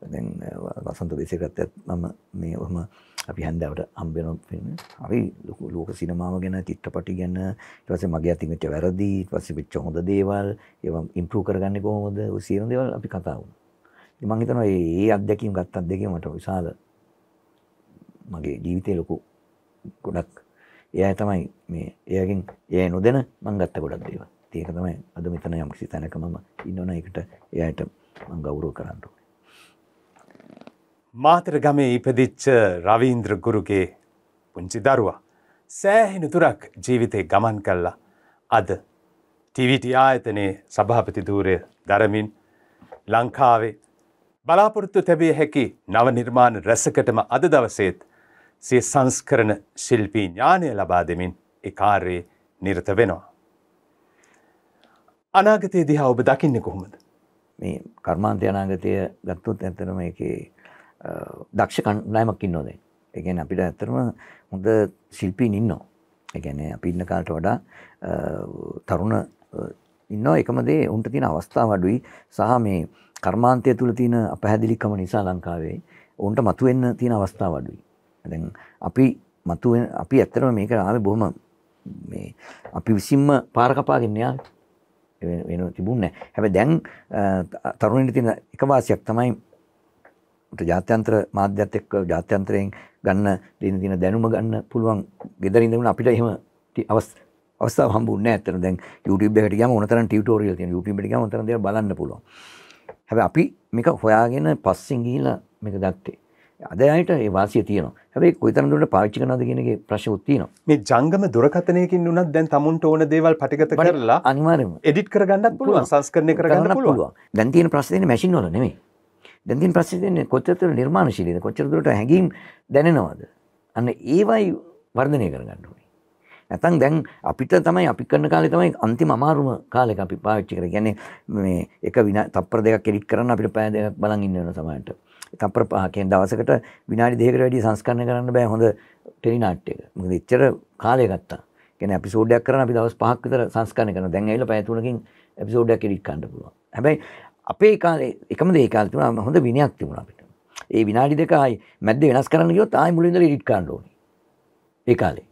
[SPEAKER 1] දැන් අ, වසන්ත දේශකත්වයත් මම මේ ඔහම අපි හැන්දාවට හම්බෙන ෆිල්ම් හරි ලොකු ලෝක සිනමාව ගැන චිත්‍රපටි ගැන ඊට පස්සේ මගේ අතින් වෙච්ච වැරදි ඊට පස්සේ වෙච්ච හොඳ දේවල් ඒවා ඉම්ප්‍රූව් කරගන්නේ කොහොමද? ඔය සියලු දේවල් අපි කතා වුණා. ඉතින් මම හිතනවා මේ ඒ අත්දැකීම් ගත්ත අත්දැකීම මට විශාල මගේ ජීවිතේ ලොකු ගොඩක් එයා තමයි මේ එයාගෙන් එයා නොදැන මම ගත්ත ගොඩක් දේවල්. ඉතින් ඒක තමයි අද මෙතන යම් කිසි තැනක මම ඉන්නවනේ ඒකට එයාට මම ගෞරව කරන්න ඕනේ.
[SPEAKER 3] මාතර ගමේ ඉපදිච්ච රවීන්ද්‍ර ගුරුගේ පුංචි දරුවා. සෑහෙන තුරක් ජීවිතේ ගමන් කල්ලා අද ටිවිට ආයතනයේ සභාපති දූරය දරමින් ලංකාවේ බලාපොරොත්තු තැබිය හැකි නව නිර්මාණ රැසකටම අද දවසේත් සිය සංස්කරන ශිල්පී ඥානය ලබා දෙමින් ඒ කාර්යයේ නිරත වෙනවා. අනාගතයේ දිහා ඔබ දකින්නේ කොහොමද?
[SPEAKER 1] මේ කර්මාන්තය අනාගතය ගත්තොත් ඇත්තටම ඒකේ අ, දක්ෂ කණ්ඩායමක් ඉන්නවා දැන්. ඒ කියන්නේ අපිට ඇත්තටම හොඳ ශිල්පීන් ඉන්නවා. ඒ කියන්නේ අපි ඉන්න කාලට වඩා අ, තරුණ අ, ඉන්නවා එකම දේ උන්ට තියෙන අවස්ථාව අඩුයි සහ මේ කර්මාන්තය තුල තියෙන අපහැදිලිකම නිසා ලංකාවේ උන්ට මතුවෙන්න තියෙන අවස්ථාව අඩුයි. දැන් අපි මතුවෙන අපි ඇත්තටම මේක ආවේ බොහොම මේ අපි විසින්ම පාර කපාගෙන යාවේ. වෙන තිබුණ හැබ දැන් තරුණට තින එකවාසයක් තමයි ජාත්‍යන්ත්‍ර මාධ්‍යත් එක්ක ජාත්‍යන්ත්‍රයෙන් ගන්න දින දින දැනුම ගන්න පුළුවන්. ගෙදරින්දවුණ අපිට එහෙම අවස් අවස්ථාව හම්බුන්නේ ඇත්තට දැන් YouTube එකට ගියාම ඕනතරම් ටියුටෝරියල් තියෙනවා. YouTube එකට ගියාම ඕනතරම් දේවල් බලන්න පුළුවන්. හැබැයි අපි මේක හොයාගෙන පස්සෙන් ගිහිල්ලා මේක ගත්තේ අද අයට ඒ වාසිය තියෙනවා. හැබැයි කොයිතරම් දුරට පාවිච්චි කරනවද කියන එකේ ප්‍රශ්නකුත් තියෙනවා.
[SPEAKER 3] මේ ජංගම දුරකථනයකින් උනත් දැන් තමුන්ට ඕන දේවල් පටිගත කරලා
[SPEAKER 1] අනිවාර්යයෙන්ම.
[SPEAKER 3] එඩිට් කරගන්නත් පුළුවන් සංස්කරණය කරගන්න පුළුවන්.
[SPEAKER 1] දැන් තියෙන ප්‍රශ්නේ මැෂින් වල නෙමෙයි දැන් තියෙන ප්‍රශ්නේ තියෙන්නේ කොච්චර නිර්මාණශීලීද කොච්චර දුරට හැඟීම් දැනෙනවද අන්න ඒවයි වර්ධනය කරගන්න ඕනේ නැතන් දැන් අපිට තමයි අපි කරන කාලේ තමයි අන්තිම අමාරුම කාලෙක අපි පාවිච්චි කරේ. කියන්නේ මේ එක විනා තප්පර දෙකක් එඩිට් කරන්න අපිට පැය දෙකක් බලන් ඉන්න වෙන සමහරට. තප්පර පහකින් දවසකට විනාඩි දෙකකට වැඩි සංස්කරණය කරන්න බෑ හොඳ ටෙලි නාට්‍යයක. මොකද එච්චර කාලය ගත්තා. කියන්නේ එපිසෝඩ් එකක් කරන්න අපි දවස් 5ක් විතර සංස්කරණය කරනවා. දැන් ඇවිල්ලා පැය 3කින් එපිසෝඩ් එකක් එඩිට් කරන්න පුළුවන්. හැබැයි අපේ කාලේ එකම දේ කාලේ තිබුණා හොඳ විනයක් තිබුණා අපිට. ඒ විනාඩි දෙක ආයි මැද්ද වෙනස් කරන්න ගියොත් ආයි මුලින් ඉඳලා එඩිට් කරන්න ඕනේ. ඒ කාලේ.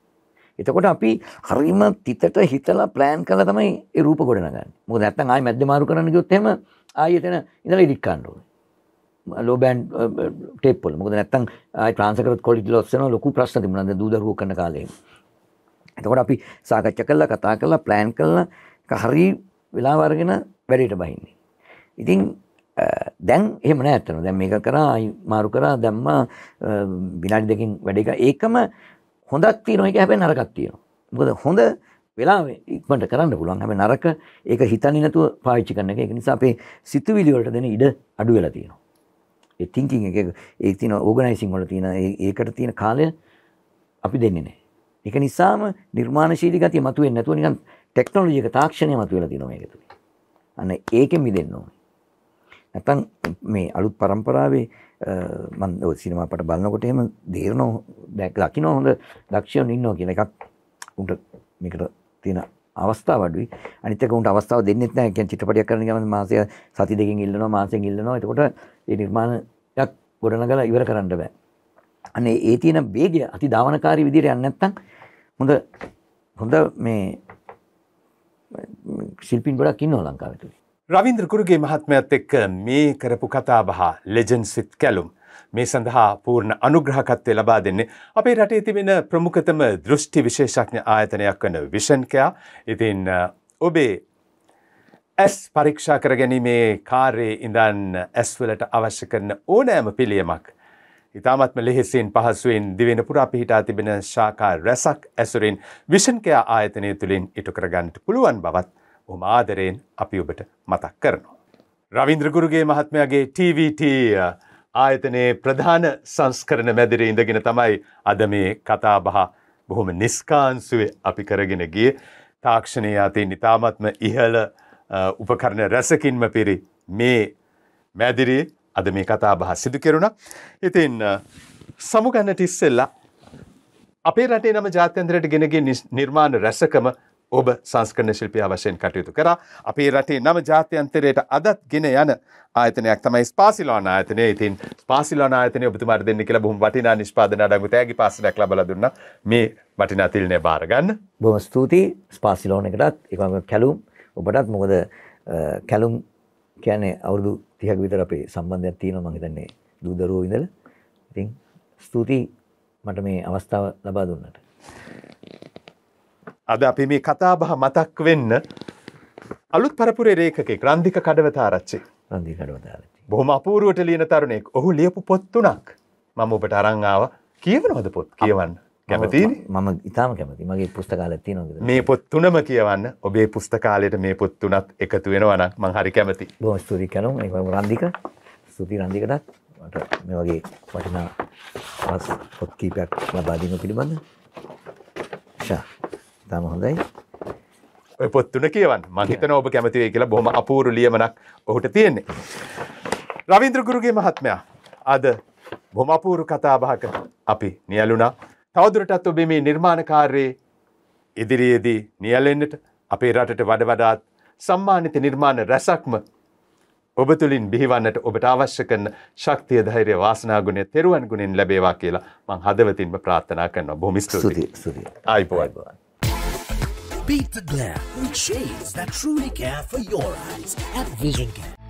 [SPEAKER 1] එතකොට අපි හරිම තිතට හිතලා ප්ලෑන් කළා තමයි ඒ රූප ගොඩනගන්නේ. මොකද නැත්තම් ආයි මැද්ද මාරු කරන්න ගියොත් එහෙම ආයි එතන ඉඳලා එඩිට් කරන්න ඕනේ. ලෝ බෑන්ඩ් ටේප් වල. මොකද නැත්තම් ආයි ට්‍රාන්ස්ෆර් කරත් ක්වොලිටි ලොස් වෙනවා ලොකු ප්‍රශ්න තිබුණා. දැන් දූදරුවෝ කරන කාලේ. එතකොට අපි සාකච්ඡා කළා කතා කළා ප්ලෑන් කළා හරි වෙලාව අරගෙන වැඩේට බහින්නේ. ඉතින් දැන් එහෙම නෑ ඇත්තටම. දැන් මේක කරා මාරු කරා දැම්මා විනාඩි දෙකකින් වැඩ එක. ඒකම හොඳක් තියෙනවා ඒක හැබැයි නරකක් තියෙනවා. මොකද හොඳ වෙලාවෙ ඉක්මනට කරන්න පුළුවන්. හැබැයි නරක ඒක හිතන්නේ නැතුව පාවිච්චි කරන එක. ඒක නිසා අපේ සිතුවිලි වලට දෙන ඉඩ අඩු වෙලා තියෙනවා. ඒ තින්කින් එක ඒ තියෙන ඕගනයිසින් වල තියෙන ඒකට තියෙන කාලය අපි දෙන්නේ නැහැ. ඒක නිසාම නිර්මාණශීලී ගතිය මතුවෙන්නේ නැතුව නිකන් ටෙක්නොලොජි එක තාක්ෂණය මතුවෙලා තියෙනවා මේක තුල. අන්න ඒකෙන් මිදෙන්න ඕනේ. නැත්තම් මේ අලුත් પરම්පරාවේ මම ඔය සිනමා පට බලනකොට එහෙම දේරනෝ දැක් දකින්න හොඳ දක්ෂයන් ඉන්නවා කියන එකක් උන්ට මේකට තියෙන අවස්ථාව අඩුයි. අනිත් එක උන්ට අවස්ථාව දෙන්නෙත් නැහැ. කියන්නේ චිත්‍රපටයක් කරන ගමන් මාසය සති දෙකකින් ඉල්ලනවා මාසෙන් ඉල්ලනවා. එතකොට ඒ නිර්මාණයක් ගොඩනගලා ඉවර කරන්න බෑ. අනේ ඒ තියෙන වේගය අති දාවනකාරී විදිහට යන්නේ නැත්නම් හොඳ හොඳ මේ ශිල්පීන් ගොඩක් ඉන්නවා ලංකාවේ.
[SPEAKER 3] රවින්ද්‍ර කුරුගේ මහත්මයත් එක්ක මේ කරපු කතාබහ ලෙජන්සිත් කැලුම්. මේ සඳහා පූර්ණ අනුග්‍රහකත්වය ලබා දෙන්නේ අපේ රටේ තිබෙන ප්‍රමුඛතම දෘෂ්ටි විශේෂඥ ආයතනයක් වන විෂන්කයා ඉතින් ඔබේ ඇස් පරීක්ෂා කර ගැනීමේ කාර්යයේ ඉඳන් ඇස්වලට අවශ්‍ය කරන ඕනෑම පිළියමක් ඉතාමත්ම ලෙහෙසින් පහසුවෙන් දිවෙන පුරා පිහිටා තිබෙන ශාකා රැසක් ඇසුරින් විෂන්කයා ආයතනය තුළින් ඉටු කරගන්නට පුළුවන් බවත් බොහොම ආදරයෙන් අපි ඔබට මතක් කරනවා. රවින්ද්‍රගුරුගේ මහත්මයාගේ TVT ආයතනයේ ප්‍රධාන සංස්කරණ මැදිරේ ඉඳගෙන තමයි අද මේ කතා බහ බොහොම නිස්කාන්සුවේ අපි කරගෙන ගියේ තාක්ෂණයේ අතින් ඉතාමත්ම ඉහළ උපකරණ රැසකින්ම පිරි මේ මැදිරියේ අද මේ කතා බහ සිදු කෙරුණා. ඉතින් සමුගන්නට ඉස්සෙල්ලා අපේ රටේ නම ජාත්‍යන්තරයට ගෙනගේ නිර්මාණ රැසකම ඔබ සංස්කරණ ශිල්පියා වශයෙන් කටයුතු කරා. අපේ රටේ නම ජාත්‍යන්තරයට අදත් ගෙන යන ආයතනයක් තමයි ස්පාසිලෝන ආයතනය. ඉතින් ස්පාසිලෝන ආයතනය ඔබතුමාට දෙන්න කියලා බොහොම වටිනා නිෂ්පාදන අඩංගු තෑගි පාසලයක් ලබලා දුන්නා. මේ වටිනා තිල්නේ බාර ගන්න.
[SPEAKER 1] බොහොම ස්තුතියි ස්පාසිලෝන එකටත් ඒකම කැලුම් ඔබටත් මොකද කැලුම් කියන්නේ අවුරුදු 30ක විතර අපේ සම්බන්ධයක් තියෙනවා මම හිතන්නේ දූ දරුවෝ ඉඳලා. ඉතින් ස්තුතියි මට මේ අවස්ථාව ලබා දුන්නට.
[SPEAKER 3] අද අපි මේ කතාබහ මතක් වෙන්න අලුත් පරපුරේ රේඛකෙක් රන්දික කඩවතාරච්චි. බොහොම අපූර්වට ලියන තරුණෙක්. ඔහු ලියපු පොත් තුනක් මම ඔබට අරන් ආවා. කියවනවද පොත්? කියවන්න. කැමතිනේ?
[SPEAKER 1] මම ඉතාම කැමතියි. මගේ පුස්තකාලයක් තියෙනවා.
[SPEAKER 3] මේ පොත් තුනම කියවන්න. ඔබේ පුස්තකාලයට මේ පොත් තුනත් එකතු වෙනවා නම් මම හරි කැමතියි.
[SPEAKER 1] බොහොම ස්තුතියි කනෝ. රන්දික. ස්තුතියි රන්දිකටත්. මට මේ වගේ වටිනා පොත් කීපයක් ලබා දීම පිළිබඳ. ෂා තාම හොඳයි
[SPEAKER 3] පොත්තුන කියවන් මහිතන ඔබ කැමතිවේ කියලා බොහොම අපූරු ලියමනක් ඔහුට තියෙන්නේ. රවින්ද්‍රගුරුගේ මහත්මයා අද බොමපූරු කතාබහක අපි නියලුණා තවදුරටත් ඔබේ මේ නිර්මාණකාරයේ ඉදිරියේදී නියලෙන්න්නට අපේ රටට වඩ වඩාත් සම්මානිත නිර්මාණ රැසක්ම ඔබ තුළින් බිහිවන්නට ඔබට අවශ්‍ය කරන ශක්තිය ධෛර්ය වාසනාගුණය තෙරුවන් ගුණෙන් ලැබේවා කියලා මං හදවතින්ම ප්‍රාර්ථනා කරනවා බොහොම.
[SPEAKER 1] ස්තුතියි.
[SPEAKER 3] ආයිබෝවන්.
[SPEAKER 2] Beat the glare with shades that truly care for your eyes at Vision Care.